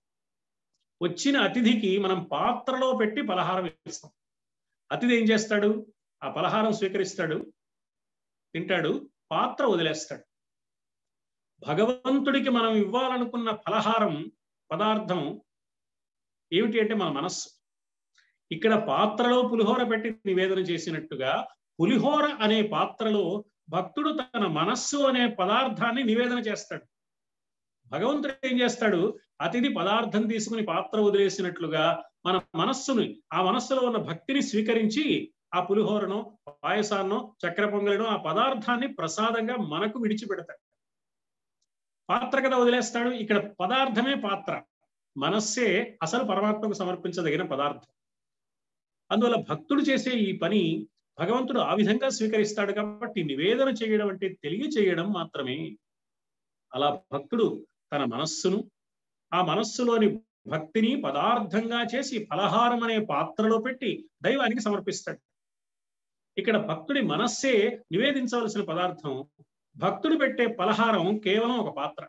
వచ్చిన అతిథికి మనం పాత్రలో పెట్టి పలహారం ఇస్తాం. అతిథి ఏం చేస్తాడు? ఆ పలహారం స్వీకరిస్తాడు తింటాడు పాత్ర వదిలేస్తాడు. భగవంతుడికి మనం ఇవ్వాలనుకున్న పలహారం పదార్థం ఏమిటి అంటే మన మనస్సు. ఇక్కడ పాత్రలో పులిహోర పెట్టి నివేదన చేసినట్టుగా పులిహోర అనే పాత్రలో భక్తుడు తన మనస్సు అనే పదార్థాన్ని నివేదన చేస్తాడు. భగవంతుడు ఏం చేస్తాడు? అతిథి పదార్థం తీసుకుని పాత్ర వదిలేసినట్లుగా మన మనస్సుని ఆ మనస్సులో ఉన్న భక్తిని స్వీకరించి ఆ పులిహోరను పాయసాన్నో చక్కెర పొంగలను ఆ పదార్థాన్ని ప్రసాదంగా మనకు విడిచిపెడతాడు. పాత్ర కదా వదిలేస్తాడు. ఇక్కడ పదార్థమే పాత్ర. మనస్సే అసలు పరమాత్మకు సమర్పించదగిన పదార్థం. అందువల్ల భక్తుడు చేసే ఈ పని భగవంతుడు ఆ విధంగా స్వీకరిస్తాడు కాబట్టి నివేదన చేయడం అంటే తెలియచేయడం మాత్రమే. అలా భక్తుడు తన మనస్సును ఆ మనస్సులోని భక్తిని పదార్థంగా చేసి ఫలహారం అనే పాత్రలో పెట్టి దైవానికి సమర్పిస్తాడు. ఇక్కడ భక్తుడి మనస్సే నివేదించవలసిన పదార్థం. భక్తుడు పెట్టే పలహారం కేవలం ఒక పాత్ర.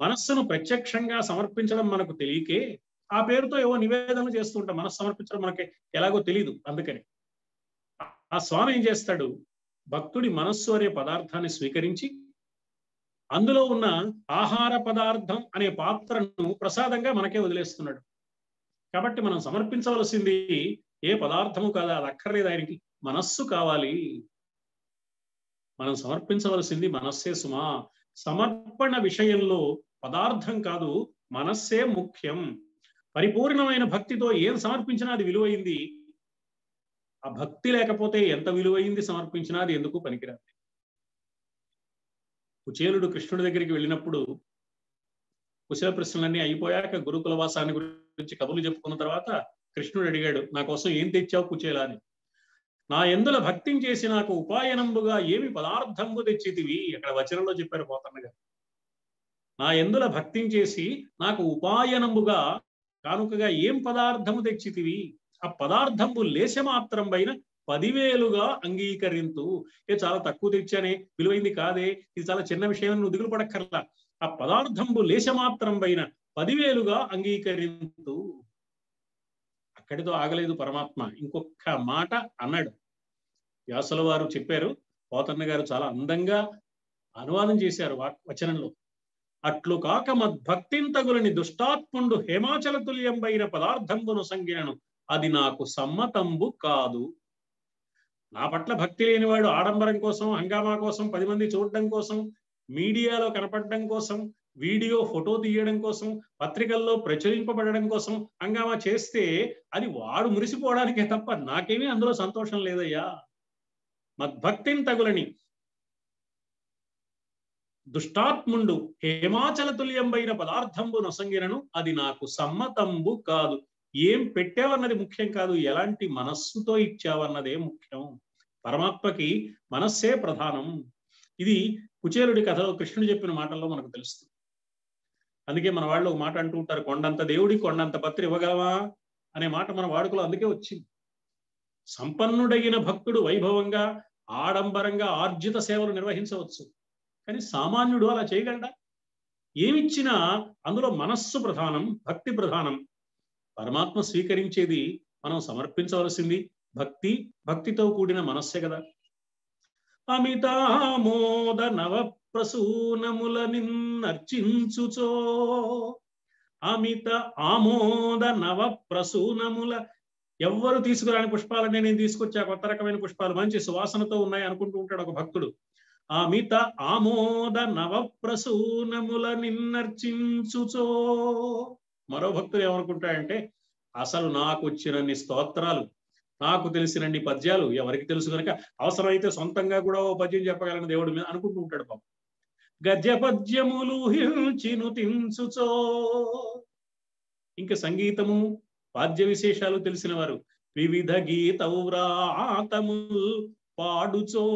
మనస్సును ప్రత్యక్షంగా సమర్పించడం మనకు తెలియకే ఆ పేరుతో ఏవో నివేదనలు చేస్తూ ఉంటాం. మనస్సు సమర్పించడం మనకి ఎలాగో తెలియదు అందుకని. ఆ స్వామి ఏం చేస్తాడు? భక్తుడి మనస్సు అనే పదార్థాన్ని స్వీకరించి అందులో ఉన్న ఆహార పదార్థం అనే పాత్రను ప్రసాదంగా మనకే వదిలేస్తున్నాడు. కాబట్టి మనం సమర్పించవలసింది ఏ పదార్థము కాదు అది అక్కర్లేదు ఆయనకి. మనస్సు కావాలి. మనం సమర్పించవలసింది మనస్సే సుమా. సమర్పణ విషయంలో పదార్థం కాదు మనస్సే ముఖ్యం. పరిపూర్ణమైన భక్తితో ఏం సమర్పించినా అది విలువైంది. ఆ భక్తి లేకపోతే ఎంత విలువైంది సమర్పించినా అది ఎందుకు పనికిరాదు? కుచేలుడు కృష్ణుడి దగ్గరికి వెళ్ళినప్పుడు కుశల ప్రశ్నలన్నీ అయిపోయాక గురుకులవాసాన్ని గురించి కబుర్లు చెప్పుకున్న తర్వాత కృష్ణుడు అడిగాడు నా కోసం ఏం తెచ్చావు కుచేలా అని? నా ఎందుల భక్తిని చేసి నాకు ఉపాయనంబుగా ఏమి పదార్థంబు తెచ్చితివి? అక్కడ వచనంలో చెప్పారు పోతన్న గారు. నా ఎందుల భక్తిని చేసి నాకు ఉపాయనంబుగా కానుకగా ఏం పదార్థము తెచ్చితివి? ఆ పదార్థము లేశమాత్రం పైన పదివేలుగా అంగీకరింతు. ఏ చాలా తక్కువ తెచ్చానే. విలువైంది కాదే. ఇది చాలా చిన్న విషయం నువ్వు దిగులు పడక్కర్లా. ఆ పదార్థంబు లేశమాత్రం పైన పదివేలుగా అంగీకరింతు. అక్కడితో ఆగలేదు పరమాత్మ. ఇంకొక మాట అన్నాడు. వ్యాసుల వారు చెప్పారు. పోతన్న గారు చాలా అందంగా అనువాదం చేశారు వచనంలో. అట్లు కాక మద్భక్తింతగులని దుష్టాత్ముండు హేమాచల తుల్యంబైన పదార్థంబును సంగినను అది నాకు సమ్మతంబు కాదు. నా పట్ల భక్తి లేనివాడు ఆడంబరం కోసం హంగామా కోసం పది మంది చూడడం కోసం మీడియాలో కనపడడం కోసం వీడియో ఫోటో తీయడం కోసం పత్రికల్లో ప్రచురింపబడడం కోసం హంగామా చేస్తే అది వాడు మురిసిపోవడానికే తప్ప నాకేమీ అందులో సంతోషం లేదయ్యా. మద్భక్తిని తగులని దుష్టాత్ముండు హేమాచల తుల్యంబైన పదార్థంబు నొసంగినను అది నాకు సమ్మతంబు కాదు. ఏం పెట్టావన్నది ముఖ్యం కాదు ఎలాంటి మనస్సుతో ఇచ్చావన్నదే ముఖ్యం. పరమాత్మకి మనస్సే ప్రధానం. ఇది కుచేలుడి కథలో కృష్ణుడు చెప్పిన మాటల్లో మనకు తెలుస్తుంది. అందుకే మన వాళ్ళు ఒక మాట అంటూ ఉంటారు కొండంత దేవుడి కొండంత పత్రి ఇవ్వగలవా? అనే మాట మన వాడుకలో అందుకే వచ్చింది. సంపన్నుడైన భక్తుడు వైభవంగా ఆడంబరంగా ఆర్జిత సేవలు నిర్వహించవచ్చు. కానీ సామాన్యుడు అలా చేయగలడా? ఏమిచ్చినా అందులో మనస్సు ప్రధానం భక్తి ప్రధానం. పరమాత్మ స్వీకరించేది మనం సమర్పించవలసింది భక్తి భక్తితో కూడిన మనస్సే కదా. అమితామోద నవ ప్రసూనముల నిన్నర్చించుచో. అమిత ఆమోద నవ ప్రసూనముల ఎవ్వరు తీసుకురాని పుష్పాలనే నేను తీసుకొచ్చా కొత్త రకమైన పుష్పాలు మంచి సువాసనతో ఉన్నాయి అనుకుంటూ ఉంటాడు ఒక భక్తుడు. అమిత ఆమోద నవ ప్రసూనముల నిన్నర్చించుచో. మరో భక్తులు ఏమనుకుంటాడంటే అసలు నాకు వచ్చినన్ని స్తోత్రాలు నాకు తెలిసినన్ని పద్యాలు ఎవరికి తెలుసు కనుక అవసరమైతే సొంతంగా కూడా ఓ పద్యం చెప్పగలను దేవుడి మీద అనుకుంటూ ఉంటాడు పాపం. గద్య పద్యములు హించిను తించుచో. ఇంకా సంగీతము పాద్య విశేషాలు తెలిసిన వారు వివిధ గీతౌరాతము పాడుచో.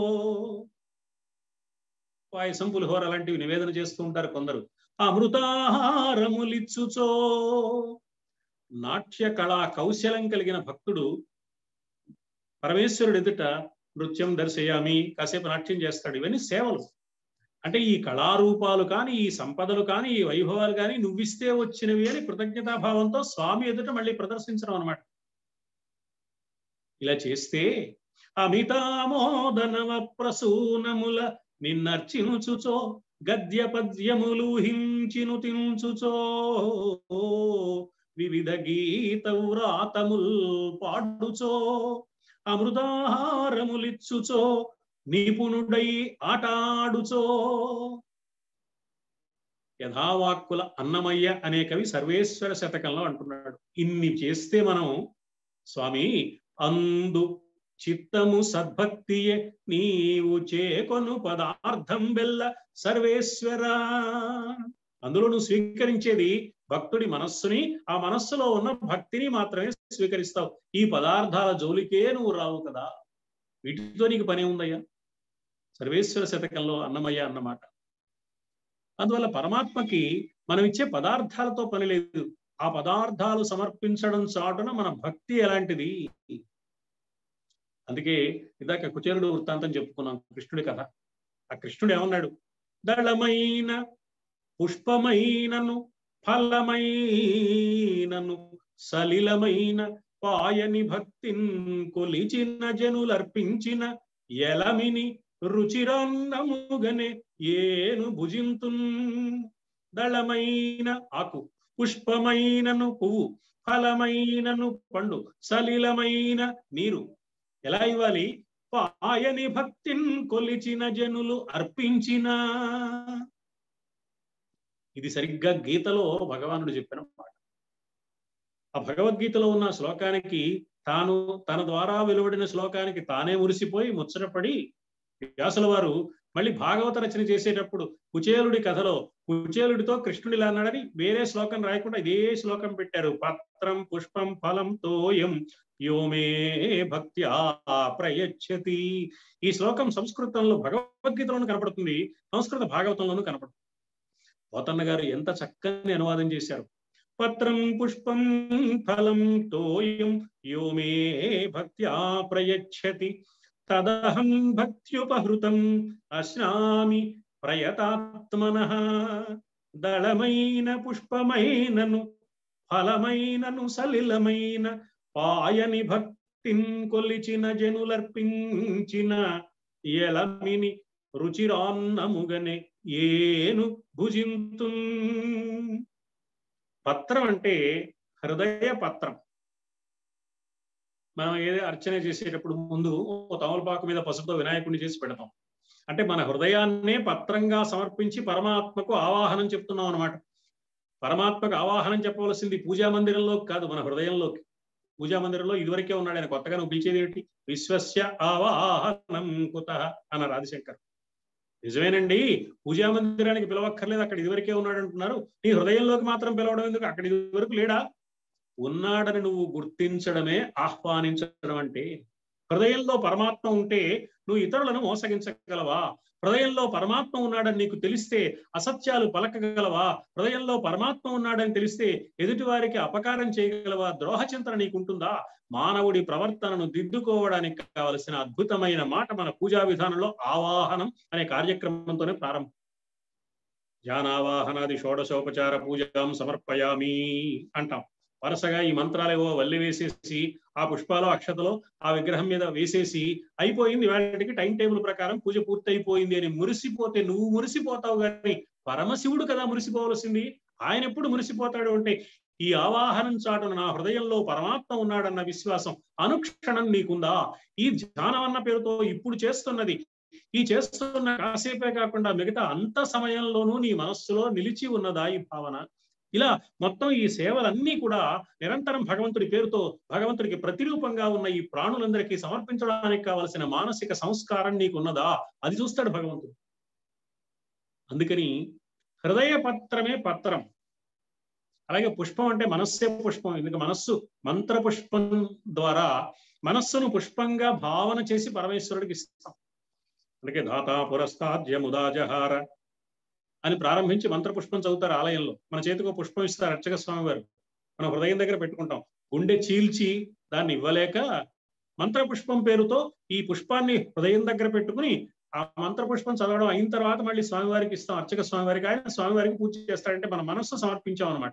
పాయసం పులిహోర అలాంటివి నివేదన చేస్తూ ఉంటారు కొందరు. అమృతాహారములిచ్చుచో. నాట్య కళా కౌశలం కలిగిన భక్తుడు పరమేశ్వరుడు ఎదుట నృత్యం దర్శయామి కాసేపు నాట్యం చేస్తాడు. ఇవన్నీ సేవలు. అంటే ఈ కళారూపాలు కానీ ఈ సంపదలు కానీ ఈ వైభవాలు కానీ నువ్విస్తే వచ్చినవి అని కృతజ్ఞతాభావంతో స్వామి ఎదుట మళ్ళీ ప్రదర్శించడం అనమాట ఇలా చేస్తే అమితామోదనవ ప్రసూనముల నిన్నర్చినుచుచో గద్య పద్యములు హించిను తించుచో వివిధ గీతౌరాతముల్ పాడుచో అమృతాహారములిచ్చుచో నిపుణుడై ఆటాడుచో. యథావాక్కుల అన్నమయ్య అనే కవి సర్వేశ్వర శతకంలో అంటున్నాడు. ఇన్ని చేస్తే మనం స్వామి అందు చిత్తము సద్భక్తియే నీవు చేకొను పదార్థం వెళ్ళ సర్వేశ్వర. అందులో నువ్వు స్వీకరించేది భక్తుడి మనస్సుని ఆ మనస్సులో ఉన్న భక్తిని మాత్రమే స్వీకరిస్తావు. ఈ పదార్థాల జోలికే నువ్వు రావు కదా. వీటితో నీకు పని ఉందయ్యా? సర్వేశ్వర శతకంలో అన్నమయ్య అన్నమాట. అందువల్ల పరమాత్మకి మనం ఇచ్చే పదార్థాలతో పని లేదు. ఆ పదార్థాలు సమర్పించడం చాటున మన భక్తి ఎలాంటిది? అందుకే ఇందాక కుచేరుడు వృత్తాంతం చెప్పుకున్నాం కృష్ణుడి కథ. ఆ కృష్ణుడు ఏమన్నాడు? దళమైన పుష్పమైనను ఫలమైనను సలిలమైన పాయని భక్తిన్ కొలిచిన జనులర్పించిన ఎలమిని రుచిరాన్నముగనే ఏను భుజింతున్. దళమైన ఆకు పుష్పమైనను పువ్వు ఫలమైనను పండు సలిలమైన నీరు ఎలా ఇవ్వాలి? పాయని భక్తిన్ కొలిచిన జనులు అర్పించిన. ఇది సరిగ్గా గీతలో భగవానుడు చెప్పిన మాట. ఆ భగవద్గీతలో ఉన్న శ్లోకానికి తాను తన ద్వారా వెలువడిన శ్లోకానికి తానే మురిసిపోయి ముచ్చటపడి వ్యాసుల వారు మళ్ళీ భాగవత రచన చేసేటప్పుడు కుచేలుడి కథలో కుచేలుడితో కృష్ణుడు ఇలా అన్నాడని వేరే శ్లోకం రాయకుండా ఇదే శ్లోకం పెట్టారు. పత్రం పుష్పం ఫలం తోయం. యోమే భక్త్యా ప్రయచ్చతి. ఈ శ్లోకం సంస్కృతంలో భగవద్గీతలోనూ కనపడుతుంది సంస్కృత భాగవతంలోనూ కనపడుతుంది. పోతన్న గారు ఎంత చక్కని అనువాదం చేశారు. పత్రం పుష్పం ఫలం తోయం యోమే భక్త్యా ప్రయచ్చతి. తదహం భక్త్యుపహృతం అశ్నామి ప్రయతాత్మన. దళమైన పుష్పమైనను ఫలమైనను సలిలమైన పాయని భక్తిన్ కొలిచిన జనులర్పించిన ఎలమిని రుచిరాన్నముగనే ఏను భుజింతు. పత్రం అంటే హృదయ పత్రం. మనం ఏదో అర్చన చేసేటప్పుడు ముందు ఓ తమలపాకు మీద పసుపుతో వినాయకుడిని చేసి పెడతాం. అంటే మన హృదయాన్నే పత్రంగా సమర్పించి పరమాత్మకు ఆవాహనం చెప్తున్నాం అనమాట పరమాత్మకు ఆవాహనం చెప్పవలసింది పూజా మందిరంలో కాదు మన హృదయంలోకి. పూజా మందిరంలో ఇదివరకే ఉన్నాడు ఆయన కొత్తగా నువ్వు పిలిచేది ఏంటి? విశ్వస్య ఆవాహనం కుత అన్నారు ఆదిశంకర్ నిజమేనండి పూజా మందిరానికి పిలవక్కర్లేదు అక్కడ ఇదివరకే ఉన్నాడు అంటున్నారు. నీ హృదయంలోకి మాత్రం పిలవడం ఎందుకు? అక్కడ ఇదివరకు లేడా? ఉన్నాడని నువ్వు గుర్తించడమే ఆహ్వానించడం అంటే. హృదయంలో పరమాత్మ ఉంటే నువ్వు ఇతరులను మోసగించగలవా? హృదయంలో పరమాత్మ ఉన్నాడని నీకు తెలిస్తే అసత్యాలు పలకగలవా? హృదయంలో పరమాత్మ ఉన్నాడని తెలిస్తే ఎదుటి వారికి అపకారం చేయగలవా? ద్రోహ చింతన నీకుంటుందా? మానవుడి ప్రవర్తనను దిద్దుకోవడానికి కావలసిన అద్భుతమైన మాట మన పూజా విధానంలో ఆవాహనం అనే కార్యక్రమంతోనే ప్రారంభం. ధ్యానావాహనాది షోడశోపచార పూజాం సమర్పయామి అంటాం. వరుసగా ఈ మంత్రాలేవో వల్లి వేసేసి ఆ పుష్పాలు అక్షతలో ఆ విగ్రహం మీద వేసేసి అయిపోయింది వాటికి టైం టేబుల్ ప్రకారం పూజ పూర్తయిపోయింది అని మురిసిపోతే నువ్వు మురిసిపోతావు కానీ పరమశివుడు కదా మురిసిపోవలసింది. ఆయన ఎప్పుడు మురిసిపోతాడు అంటే ఈ ఆవాహనం చాటున నా హృదయంలో పరమాత్మ ఉన్నాడన్న విశ్వాసం అనుక్షణం నీకుందా? ఈ ధ్యానం అన్న పేరుతో ఇప్పుడు చేస్తున్నది. ఈ చేస్తున్న కాసేపే కాకుండా మిగతా అంత సమయంలోనూ నీ మనస్సులో నిలిచి ఉన్నదా ఈ భావన? ఇలా మొత్తం ఈ సేవలన్నీ కూడా నిరంతరం భగవంతుడి పేరుతో భగవంతుడికి ప్రతిరూపంగా ఉన్న ఈ ప్రాణులందరికీ సమర్పించడానికి కావలసిన మానసిక సంస్కారం నీకున్నదా? అది చూస్తాడు భగవంతుడు. అందుకని హృదయ పత్రమే పత్రం. అలాగే పుష్పం అంటే మనస్సే పుష్పం. ఎందుకు? మనస్సు మంత్ర పుష్పం ద్వారా మనస్సును పుష్పంగా భావన చేసి పరమేశ్వరుడికి ఇస్తాం. అందుకే దాతా పురస్తాద్యముదాజహార. అని ప్రారంభించి మంత్రపుష్పం చదువుతారు ఆలయంలో. మన చేతికి పుష్పం ఇస్తారు అర్చక స్వామి వారు. మన హృదయం దగ్గర పెట్టుకుంటాం. గుండె చీల్చి దాన్ని ఇవ్వలేక మంత్రపుష్పం పేరుతో ఈ పుష్పాన్ని హృదయం దగ్గర పెట్టుకుని ఆ మంత్రపుష్పం చదవడం అయిన తర్వాత మళ్ళీ స్వామివారికి ఇస్తాం. అర్చక స్వామివారికి. ఆయన స్వామివారికి పూజ చేస్తాడంటే మన మనస్సు సమర్పించాం అనమాట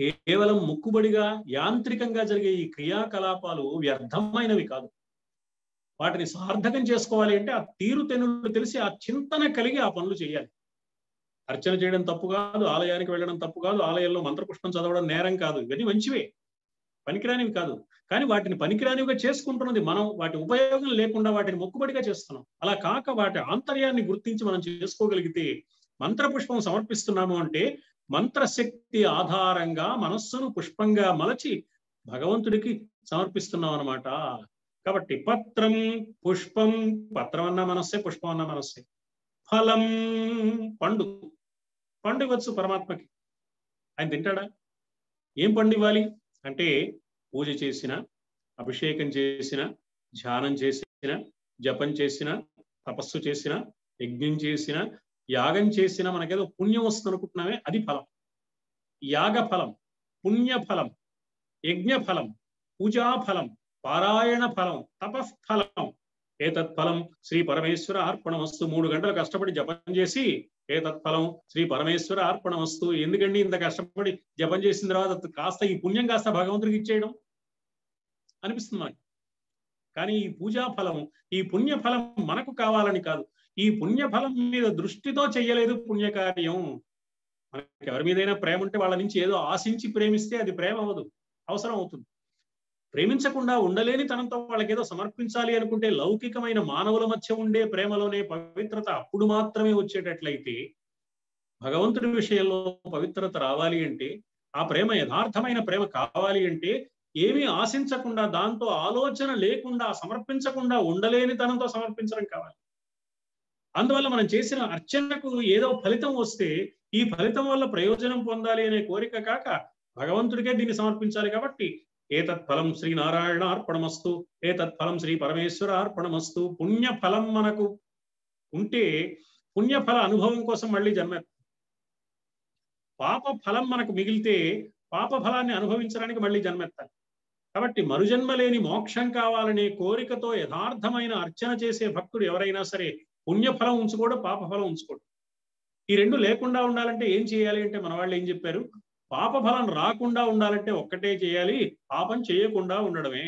కేవలం ముక్కుబడిగా యాంత్రికంగా జరిగే ఈ క్రియాకలాపాలు వ్యర్థమైనవి కాదు. వాటిని సార్థకం చేసుకోవాలి అంటే ఆ తీరు తెనులు తెలిసి ఆ చింతన కలిగి ఆ పనులు చేయాలి. అర్చన చేయడం తప్పు కాదు ఆలయానికి వెళ్ళడం తప్పు కాదు ఆలయంలో మంత్రపుష్పం చదవడం నేరం కాదు. ఇవన్నీ మంచివే. పనికిరానివి కాదు. కానీ వాటిని పనికిరానివిగా చేసుకుంటున్నది మనం. వాటి ఉపయోగం లేకుండా వాటిని మొక్కుబడిగా చేస్తున్నాం. అలా కాక వాటి ఆంతర్యాన్ని గుర్తించి మనం చేసుకోగలిగితే మంత్రపుష్పం సమర్పిస్తున్నాము అంటే మంత్రశక్తి ఆధారంగా మనస్సును పుష్పంగా మలచి భగవంతుడికి సమర్పిస్తున్నాం అనమాట కాబట్టి పత్రం పుష్పం పత్రం అన్న మనస్సే పుష్పం అన్న మనస్సే. ఫలం పండు. పండు ఇవ్వచ్చు పరమాత్మకి. ఆయన తింటాడా? ఏం పండు ఇవ్వాలి? అంటే పూజ చేసిన అభిషేకం చేసిన ధ్యానం చేసిన జపం చేసిన తపస్సు చేసిన యజ్ఞం చేసిన యాగం చేసిన మనకేదో పుణ్యం వస్తుంది అనుకుంటున్నామే అది ఫలం. యాగ ఫలం పుణ్య ఫలం యజ్ఞ ఫలం పూజా ఫలం పారాయణ ఫలం తపఫలం ఏతత్ఫలం శ్రీ పరమేశ్వర అర్పణమస్తు. మూడు గంటలు కష్టపడి జపం చేసి ఏతత్ఫలం శ్రీ పరమేశ్వర అర్పణమస్తు. ఎందుకండి ఇంత కష్టపడి జపం చేసిన తర్వాత కాస్త ఈ పుణ్యం కాస్త భగవంతుడికి ఇచ్చేయడం? అనిపిస్తుంది మనకి. కానీ ఈ పూజా ఫలం ఈ పుణ్య ఫలం మనకు కావాలని కాదు. ఈ పుణ్య ఫలం మీద దృష్టితో చెయ్యలేదు పుణ్యకార్యం. మనకి ఎవరి మీదైనా ప్రేమ ఉంటే వాళ్ళ నుంచి ఏదో ఆశించి ప్రేమిస్తే అది ప్రేమ అవ్వదు. అవసరం అవుతుంది. ప్రేమించకుండా ఉండలేని తనంతో వాళ్ళకి ఏదో సమర్పించాలి అనుకుంటే లౌకికమైన మానవుల మధ్య ఉండే ప్రేమలోనే పవిత్రత అప్పుడు మాత్రమే వచ్చేటట్లయితే భగవంతుడి విషయంలో పవిత్రత రావాలి అంటే ఆ ప్రేమ యథార్థమైన ప్రేమ కావాలి అంటే ఏమీ ఆశించకుండా దాంతో ఆలోచన లేకుండా సమర్పించకుండా ఉండలేని తనంతో సమర్పించడం కావాలి. అందువల్ల మనం చేసిన అర్చనకు ఏదో ఫలితం వస్తే ఈ ఫలితం వల్ల ప్రయోజనం పొందాలి అనే కోరిక కాక భగవంతుడికే దీన్ని సమర్పించాలి కాబట్టి ఏతత్ఫలం శ్రీ నారాయణ అర్పణమస్తు ఏతత్ఫలం శ్రీ పరమేశ్వర అర్పణమస్తు పుణ్య ఫలం మనకు ఉంటే పుణ్యఫల అనుభవం కోసం మళ్ళీ జన్మ పాప ఫలం మనకు మిగిలితే పాప ఫలాన్ని అనుభవించడానికి మళ్ళీ జన్మెత్తాలి. కాబట్టి మరుజన్మ లేని మోక్షం కావాలనే కోరికతో యథార్థమైన అర్చన చేసే భక్తుడు ఎవరైనా సరే పుణ్యఫలం ఉంచుకోడు పాప ఫలం ఉంచుకోడు. ఈ రెండు లేకుండా ఉండాలంటే ఏం చేయాలి అంటే మన వాళ్ళు ఏం చెప్పారు? పాప ఫలం రాకుండా ఉండాలంటే ఒక్కటే చేయాలి పాపం చేయకుండా ఉండడమే.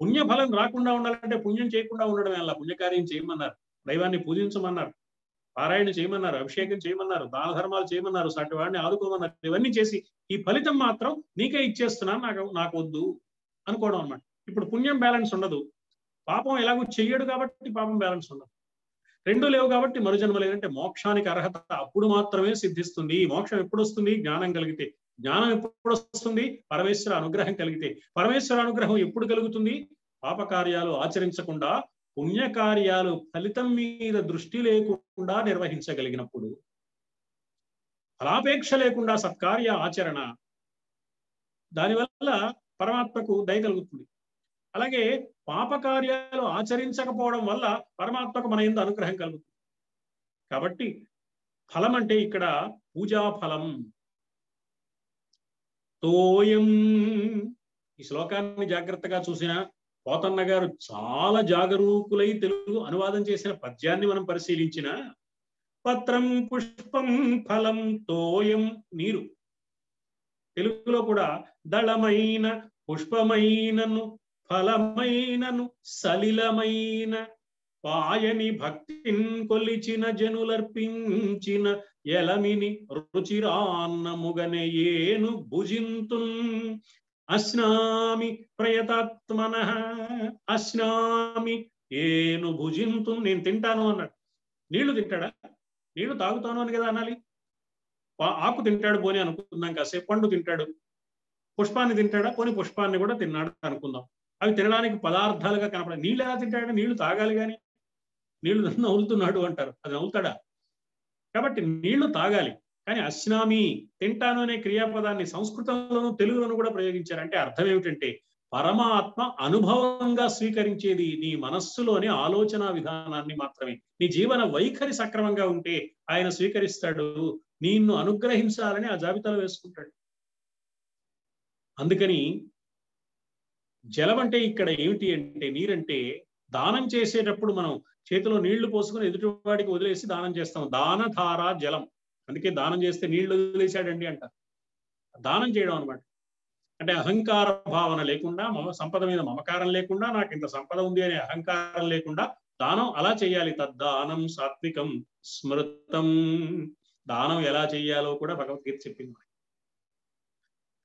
పుణ్యఫలం రాకుండా ఉండాలంటే పుణ్యం చేయకుండా ఉండడమే అలా పుణ్యకార్యం చేయమన్నారు. దైవాన్ని పూజించమన్నారు. పారాయణ చేయమన్నారు అభిషేకం చేయమన్నారు దాన ధర్మాలు చేయమన్నారు సాటి వాడిని ఆదుకోమన్నారు. ఇవన్నీ చేసి ఈ ఫలితం మాత్రం నీకే ఇచ్చేస్తున్నాను నాకు నాకు వద్దు అనుకోవడం అనమాట ఇప్పుడు పుణ్యం బ్యాలెన్స్ ఉండదు. పాపం ఎలాగో చెయ్యడు కాబట్టి పాపం బ్యాలెన్స్ ఉండదు. రెండు లేవు కాబట్టి మరుజన్మ లేదంటే మోక్షానికి అర్హత అప్పుడు మాత్రమే సిద్ధిస్తుంది. మోక్షం ఎప్పుడు వస్తుంది జ్ఞానం కలిగితే. జ్ఞానం ఎప్పుడు వస్తుంది పరమేశ్వర అనుగ్రహం కలిగితే. పరమేశ్వర అనుగ్రహం ఎప్పుడు కలుగుతుంది? పాపకార్యాలు ఆచరించకుండా పుణ్యకార్యాలు ఫలితం మీద దృష్టి లేకుండా నిర్వహించగలిగినప్పుడు. ఫలాపేక్ష లేకుండా సత్కార్య ఆచరణ. దానివల్ల పరమాత్మకు దయ కలుగుతుంది. అలాగే పాపకార్యాలు ఆచరించకపోవడం వల్ల పరమాత్మకు మన ఎందు అనుగ్రహం కలుగుతుంది. కాబట్టి ఫలం అంటే ఇక్కడ పూజా ఫలం తోయం. ఈ శ్లోకాన్ని జాగ్రత్తగా చూసిన పోతన్న గారు చాలా జాగరూకులై తెలుగు అనువాదం చేసిన పద్యాన్ని మనం పరిశీలించిన పత్రం పుష్పం ఫలం తోయం నీరు. తెలుగులో కూడా దళమైన పుష్పమైనను ఫలమైనను సలిలమైన పాయని భక్తిన్ కొలిచిన జనులర్పించిన ఎలమిని రుచిరాన్నముగనే ఏను భుజింతున్. అశ్నామి ప్రయతాత్మన అశ్నామి ఏను భుజింతు నేను తింటాను అన్నాడు. నీళ్ళు తింటాడా? నీళ్ళు తాగుతాను అని కదా అనాలి. పా- ఆకు తింటాడు పోని అనుకుందాం కాసేపు. పండు తింటాడు. పుష్పాన్ని తింటాడా? పోని పుష్పాన్ని కూడా తిన్నాడు అనుకుందాం. అవి తినడానికి పదార్థాలుగా కనపడ నీళ్ళు ఎలా తింటాడు నీళ్ళు తాగాలి కానీ నీళ్ళు నవ్వులుతున్నాడు అంటారు. అది నవ్వుతాడా? కాబట్టి నీళ్ళు తాగాలి. కానీ అశ్నామి తింటాను అనే క్రియాపదాన్ని సంస్కృతంలోనూ తెలుగులోనూ కూడా ప్రయోగించారు. అంటే అర్థం ఏమిటంటే పరమాత్మ అనుభవంగా స్వీకరించేది నీ మనస్సులోని ఆలోచన విధానాన్ని మాత్రమే. నీ జీవన వైఖరి సక్రమంగా ఉంటే ఆయన స్వీకరిస్తాడు. నిన్ను అనుగ్రహించాలని ఆ జాబితాలో వేసుకుంటాడు. అందుకని జలం అంటే ఇక్కడ ఏమిటి అంటే నీరంటే దానం చేసేటప్పుడు మనం చేతిలో నీళ్ళు పోసుకుని ఎదుటివాడికి వదిలేసి దానం చేస్తాం. దానధార జలం. అందుకే దానం చేస్తే నీళ్ళు వదిలేశాడండి అంట. దానం చేయడం అనమాట అంటే అహంకార భావన లేకుండా మమ సంపద మీద మమకారం లేకుండా నాకు ఇంత సంపద ఉంది అనే అహంకారం లేకుండా దానం అలా చేయాలి. తద్దానం సాత్వికం స్మృతం. దానం ఎలా చేయాలో కూడా భగవద్గీత చెప్పింది.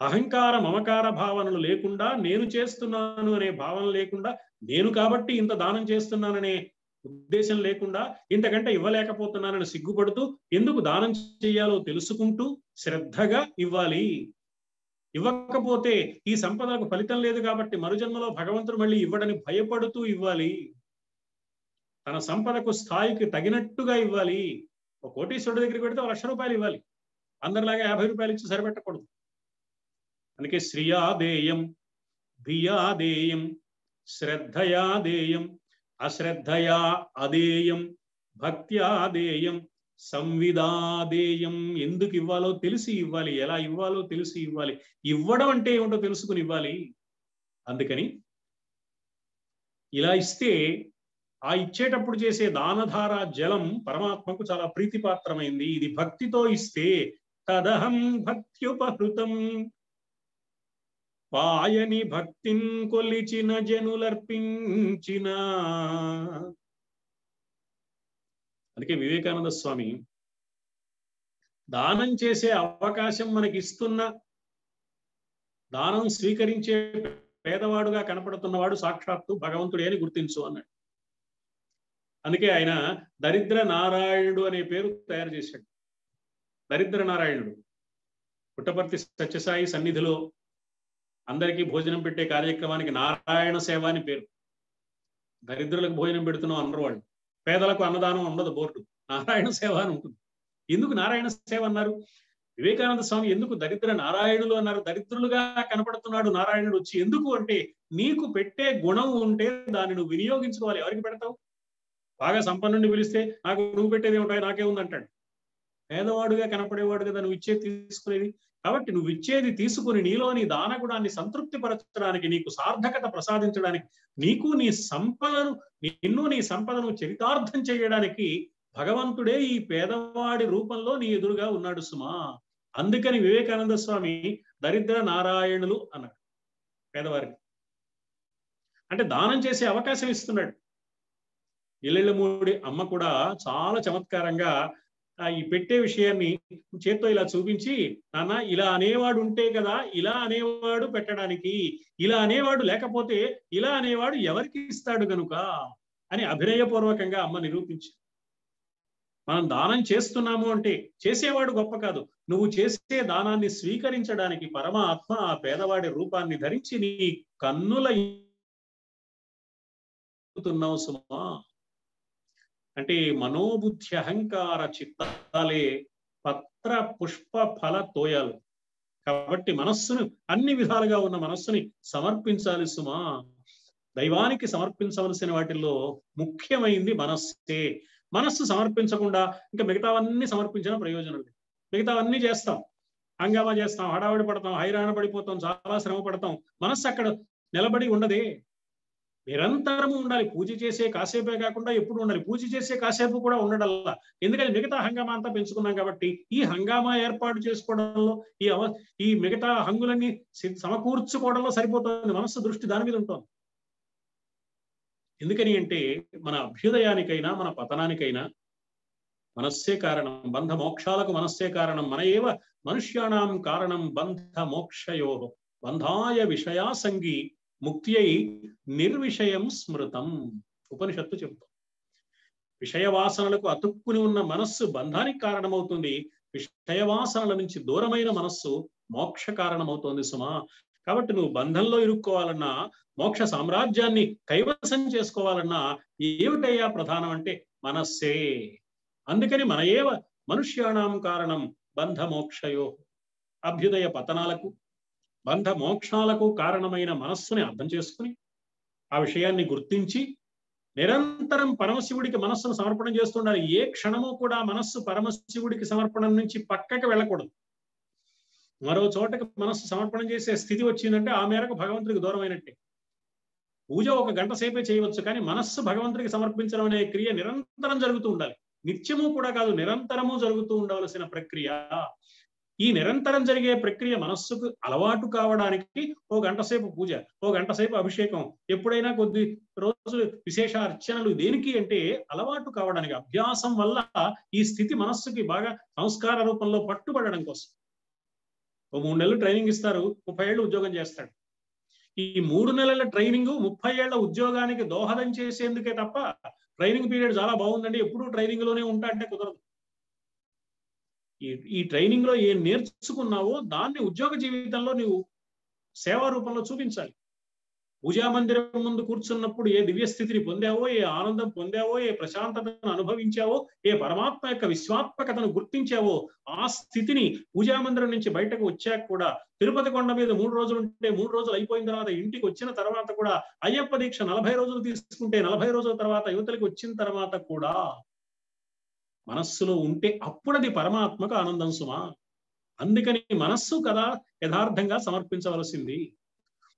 అహంకార మమకార భావనలు లేకుండా నేను చేస్తున్నాను అనే భావన లేకుండా నేను కాబట్టి ఇంత దానం చేస్తున్నాననే ఉద్దేశం లేకుండా ఇంతకంటే ఇవ్వలేకపోతున్నానని సిగ్గుపడుతూ ఎందుకు దానం చేయాలో తెలుసుకుంటూ శ్రద్ధగా ఇవ్వాలి. ఇవ్వకపోతే ఈ సంపదకు ఫలితం లేదు కాబట్టి మరుజన్మలో భగవంతుడు మళ్ళీ ఇవ్వడని భయపడుతూ ఇవ్వాలి. తన సంపదకు స్థాయికి తగినట్టుగా ఇవ్వాలి. ఒక కోటీశ్వరుడి దగ్గరికి పెడితే లక్ష రూపాయలు ఇవ్వాలి. అందరిలాగా యాభై రూపాయలు ఇచ్చి సరిపెట్టకూడదు. అందుకే శ్రియాదేయం ధియాదేయం శ్రద్ధయాదేయం అశ్రద్ధయా అదేయం భక్త్యాదేయం సంవిధాదేయం ఎందుకు ఇవ్వాలో తెలిసి ఇవ్వాలి ఎలా ఇవ్వాలో తెలిసి ఇవ్వాలి ఇవ్వడం అంటే ఏమిటో తెలుసుకుని ఇవ్వాలి. అందుకని ఇలా ఇస్తే ఆ ఇచ్చేటప్పుడు చేసే దానధార జలం పరమాత్మకు చాలా ప్రీతిపాత్రమైంది. ఇది భక్తితో ఇస్తే తదహం భక్త్యుపహృతం. పాయని భక్తిన్ కొలిచిన జనులర్పించిన. అందుకే వివేకానంద స్వామి దానం చేసే అవకాశం మనకి ఇస్తున్న దానం స్వీకరించే పేదవాడుగా కనపడుతున్నవాడు సాక్షాత్తు భగవంతుడే అని గుర్తించు అన్నాడు. అందుకే ఆయన దరిద్ర నారాయణుడు అనే పేరు తయారు చేశాడు. దరిద్ర నారాయణుడు. పుట్టపర్తి సత్యసాయి సన్నిధిలో అందరికీ భోజనం పెట్టే కార్యక్రమానికి నారాయణ సేవ అని పేరు. దరిద్రులకు భోజనం పెడుతున్నాం అనరు వాళ్ళు. పేదలకు అన్నదానం ఉండదు బోర్డు. నారాయణ సేవ అని ఉంటుంది. ఎందుకు నారాయణ సేవ అన్నారు? వివేకానంద స్వామి ఎందుకు దరిద్ర నారాయణులు అన్నారు? దరిద్రులుగా కనపడుతున్నాడు నారాయణుడు వచ్చి ఎందుకు అంటే నీకు పెట్టే గుణం ఉంటే దాన్ని నువ్వు వినియోగించుకోవాలి. ఎవరికి పెడతావు? బాగా సంపన్నుడిని పిలిస్తే నాకు నువ్వు పెట్టేది ఉంటాయి నాకే ఉందంటాడు. పేదవాడుగా కనపడేవాడు కదా నువ్వు ఇచ్చేది తీసుకునేది కాబట్టి నువ్వు ఇచ్చేది తీసుకుని నీలోని దానగుణాన్ని సంతృప్తిపరచడానికి నీకు సార్థకత ప్రసాదించడానికి నీకు నీ సంపదను నిన్ను నీ సంపదను చరితార్థం చేయడానికి భగవంతుడే ఈ పేదవాడి రూపంలో నీ ఎదురుగా ఉన్నాడు సుమా. అందుకని వివేకానంద స్వామి దరిద్ర నారాయణులు అన్నాడు పేదవారికి. అంటే దానం చేసే అవకాశం ఇస్తున్నాడు. ఇల్లెళ్ళమూడి అమ్మ కూడా చాలా చమత్కారంగా ఈ పెట్టే విషయాన్ని చేత్తో ఇలా చూపించి నాన్న ఇలా అనేవాడు ఉంటే కదా ఇలా అనేవాడు పెట్టడానికి ఇలా అనేవాడు లేకపోతే ఇలా అనేవాడు ఎవరికి ఇస్తాడు గనుక? అని అభినయపూర్వకంగా అమ్మ నిరూపించి మనం దానం చేస్తున్నాము అంటే చేసేవాడు గొప్ప కాదు. నువ్వు చేసే దానాన్ని స్వీకరించడానికి పరమాత్మ ఆ పేదవాడి రూపాన్ని ధరించి నీ కన్నుల సుమా. అంటే మనోబుద్ధి అహంకార చిత్తాలే పత్ర పుష్ప ఫల తోయాలు. కాబట్టి మనస్సును అన్ని విధాలుగా ఉన్న మనస్సుని సమర్పించాలి సుమా. దైవానికి సమర్పించవలసిన వాటిల్లో ముఖ్యమైంది మనస్సే. మనస్సు సమర్పించకుండా ఇంకా మిగతావన్నీ సమర్పించిన ప్రయోజనం లేదు. మిగతావన్నీ చేస్తాం. హంగామా చేస్తాం హడావిడి పడతాం హైరాణ పడిపోతాం చాలా శ్రమ పడతాం. మనస్సు అక్కడ నిలబడి ఉండదే. నిరంతరము ఉండాలి. పూజ చేసే కాసేపే కాకుండా ఎప్పుడు ఉండాలి? పూజ చేసే కాసేపు కూడా ఉండడల్లా. ఎందుకంటే మిగతా హంగామా అంతా పెంచుకున్నాం కాబట్టి ఈ హంగామా ఏర్పాటు చేసుకోవడంలో ఈ అవ ఈ మిగతా హంగులన్నీ సమకూర్చుకోవడంలో సరిపోతుంది. మనస్సు దృష్టి దాని మీద ఉంటుంది. ఎందుకని అంటే మన అభ్యుదయానికైనా మన పతనానికైనా మనస్సే కారణం. బంధ మోక్షాలకు మనస్సే కారణం. మన ఏవ మనుష్యాణం కారణం బంధ మోక్షయో. బంధాయ విషయాసంగి ముక్త్యై నిర్విషయం స్మృతం. ఉపనిషత్తు చెబుతాం. విషయ వాసనలకు అతుక్కుని ఉన్న మనస్సు బంధానికి కారణమవుతుంది. విషయ వాసనల నుంచి దూరమైన మనస్సు మోక్ష కారణమవుతోంది సుమా. కాబట్టి నువ్వు బంధంలో ఇరుక్కోవాలన్నా మోక్ష సామ్రాజ్యాన్ని కైవసం చేసుకోవాలన్నా ఏమిటయ్యా ప్రధానం అంటే మనస్సే. అందుకని మన ఏవ మనుష్యాణం కారణం బంధ మోక్షయో అభ్యుదయ పతనాలకు బంధ మోక్షాలకు కారణమైన మనస్సుని అర్థం చేసుకుని ఆ విషయాన్ని గుర్తించి నిరంతరం పరమశివుడికి మనస్సును సమర్పణ చేస్తుండాలి. ఏ క్షణము కూడా మనస్సు పరమశివుడికి సమర్పణం నుంచి పక్కకి వెళ్ళకూడదు. మరో చోటకి మనస్సు సమర్పణం చేసే స్థితి వచ్చిందంటే ఆ మేరకు భగవంతుడికి దూరం అయినట్టే పూజ ఒక గంట సేపే చేయవచ్చు కానీ మనస్సు భగవంతుడికి సమర్పించడం అనే క్రియ నిరంతరం జరుగుతూ ఉండాలి. నిత్యము కూడా కాదు నిరంతరము జరుగుతూ ఉండవలసిన ప్రక్రియ. ఈ నిరంతరం జరిగే ప్రక్రియ మనస్సుకు అలవాటు కావడానికి ఓ గంట సేపు పూజ ఓ గంట సేపు అభిషేకం ఎప్పుడైనా కొద్ది రోజులు విశేష అర్చనలు దేనికి అంటే అలవాటు కావడానికి అభ్యాసం వల్ల ఈ స్థితి మనస్సుకి బాగా సంస్కార రూపంలో పట్టుబడడం కోసం. ఓ మూడు నెలలు ట్రైనింగ్ ఇస్తారు ముప్పై ఏళ్ళు ఉద్యోగం చేస్తాడు. ఈ మూడు నెలల ట్రైనింగ్ ముప్పై ఏళ్ళ ఉద్యోగానికి దోహదం చేసేందుకే తప్ప ట్రైనింగ్ పీరియడ్ చాలా బాగుందండి ఎప్పుడూ ట్రైనింగ్లోనే ఉంటా అంటే కుదరదు. ఈ ఈ ట్రైనింగ్లో ఏం నేర్చుకున్నావో దాన్ని ఉద్యోగ జీవితంలో నువ్వు సేవా రూపంలో చూపించాలి. పూజా మందిరం ముందు కూర్చున్నప్పుడు ఏ దివ్య స్థితిని పొందావో ఏ ఆనందం పొందావో ఏ ప్రశాంతతను అనుభవించావో ఏ పరమాత్మ యొక్క విశ్వాత్మకతను గుర్తించావో ఆ స్థితిని పూజా మందిరం నుంచి బయటకు వచ్చాక కూడా తిరుపతి కొండ మీద మూడు రోజులు ఉంటే మూడు రోజులు అయిపోయిన తర్వాత ఇంటికి వచ్చిన తర్వాత కూడా అయ్యప్ప దీక్ష నలభై రోజులు తీసుకుంటే నలభై రోజుల తర్వాత యువతలకి వచ్చిన తర్వాత కూడా మనస్సులో ఉంటే అప్పుడది పరమాత్మకు ఆనందం సుమా. అందుకని మనస్సు కదా యథార్థంగా సమర్పించవలసింది.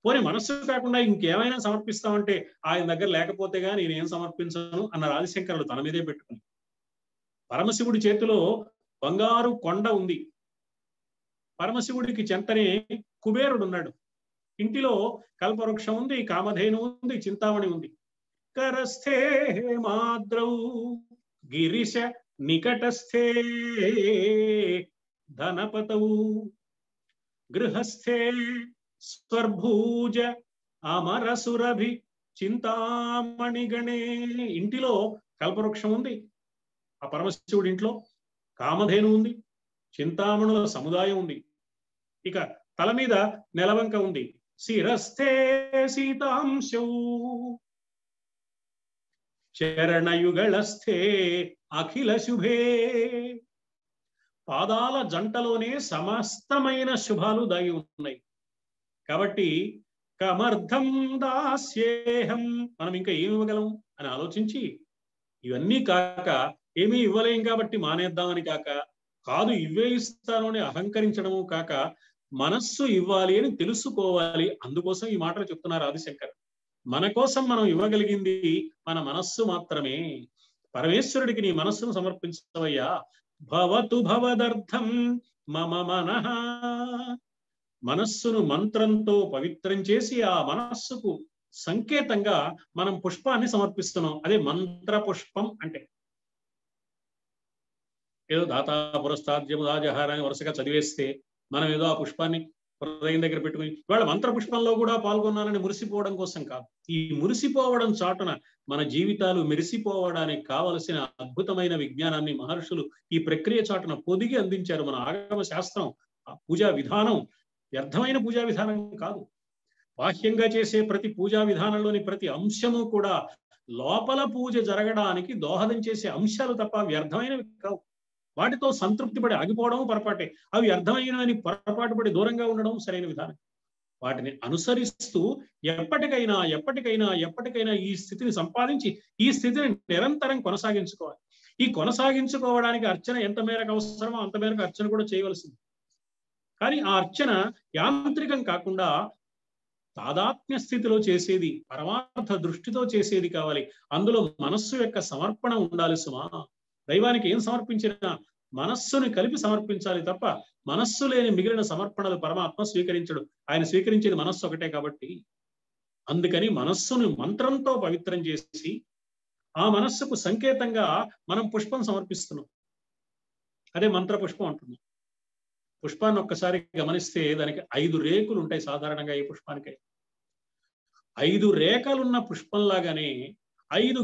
పోనీ మనస్సు కాకుండా ఇంకేమైనా సమర్పిస్తామంటే ఆయన దగ్గర లేకపోతే లేకపోతేగా నేనేం సమర్పించను అన్న రాజశంకరుడు తన మీదే పెట్టుకుని. పరమశివుడి చేతిలో బంగారు కొండ ఉంది. పరమశివుడికి చెంతనే కుబేరుడు ఉన్నాడు ఇంటిలో కల్పవృక్షం ఉంది కామధేను ఉంది చింతామణి ఉంది. కరస్థే మాద్రౌ గిరిశ నికటస్థే ధనపతౌ గృహస్థే స్వర్భూజ అమరసురభి చింతామణిగణే ఇంటిలో కల్పవృక్షం ఉంది. ఆ పరమశివుడి ఇంట్లో కామధేను ఉంది. చింతామణుల సముదాయం ఉంది. ఇక తల మీద నెలవంక ఉంది. శిరస్థే సీతాంశౌ. చరణయుగళస్థే అఖిల శుభే. పాదాల జంటలోనే సమస్తమైన శుభాలు దాగి ఉన్నాయి. కాబట్టి కమర్థం దాస్యేహం మనం ఇంకా ఏమి ఇవ్వగలం అని ఆలోచించి ఇవన్నీ కాక ఏమీ ఇవ్వలేం కాబట్టి మానేద్దామని కాక కాదు ఇవే ఇస్తాను అని అహంకరించడము కాక మనస్సు ఇవ్వాలి అని తెలుసుకోవాలి. అందుకోసం ఈ మాటలు చెప్తున్నారు ఆదిశంకర్. మన కోసం మనం ఇవ్వగలిగింది మన మనస్సు మాత్రమే. పరమేశ్వరుడికి నీ మనస్సును సమర్పించవయ్యా. భవతు భవదర్థం మమ మనః. మనస్సును మంత్రంతో పవిత్రం చేసి ఆ మనస్సుకు సంకేతంగా మనం పుష్పాన్ని సమర్పిస్తున్నాం. అదే మంత్ర పుష్పం అంటే. ఏదో దాతా పురస్తాద్యము దాజహారాన్ని వరుసగా చదివేస్తే మనం ఏదో ఆ పుష్పాన్ని హృదయం దగ్గర పెట్టుకుని ఇవాళ మంత్ర పుష్పంలో కూడా పాల్గొన్నానని మురిసిపోవడం కోసం కాదు. ఈ మురిసిపోవడం చాటున మన జీవితాలు మెరిసిపోవడానికి కావలసిన అద్భుతమైన విజ్ఞానాన్ని మహర్షులు ఈ ప్రక్రియ చాటున పొదిగి అందించారు మన ఆగమ శాస్త్రం. ఆ పూజా విధానం వ్యర్థమైన పూజా విధానం కాదు. బాహ్యంగా చేసే ప్రతి పూజా విధానంలోని ప్రతి అంశము కూడా లోపల పూజ జరగడానికి దోహదం చేసే అంశాలు తప్ప వ్యర్థమైనవి కావు. వాటితో సంతృప్తి పడి ఆగిపోవడం పొరపాటే. అవి అర్థమైనని పొరపాటు పడి దూరంగా ఉండడం సరైన విధానం. వాటిని అనుసరిస్తూ ఎప్పటికైనా ఎప్పటికైనా ఎప్పటికైనా ఈ స్థితిని సంపాదించి ఈ స్థితిని నిరంతరం కొనసాగించుకోవాలి. ఈ కొనసాగించుకోవడానికి అర్చన ఎంత మేరకు అవసరమో అంత మేరకు అర్చన కూడా చేయవలసింది. కానీ ఆ అర్చన యాంత్రికం కాకుండా తాదాత్మ్య స్థితిలో చేసేది పరమార్థ దృష్టితో చేసేది కావాలి. అందులో మనస్సు యొక్క సమర్పణ ఉండాలి సుమా. దైవానికి ఏం సమర్పించినా మనస్సుని కలిపి సమర్పించాలి తప్ప మనస్సు లేని మిగిలిన సమర్పణలు పరమాత్మ స్వీకరించడు. ఆయన స్వీకరించేది మనస్సు ఒకటే కాబట్టి. అందుకని మనస్సును మంత్రంతో పవిత్రం చేసి ఆ మనస్సుకు సంకేతంగా మనం పుష్పం సమర్పిస్తున్నాం. అదే మంత్ర పుష్పం అంటున్నాం. పుష్పాన్ని ఒక్కసారి గమనిస్తే దానికి ఐదు రేకులు ఉంటాయి సాధారణంగా ఈ పుష్పానికి. ఐదు రేఖలున్న పుష్పంలాగానే ఐదు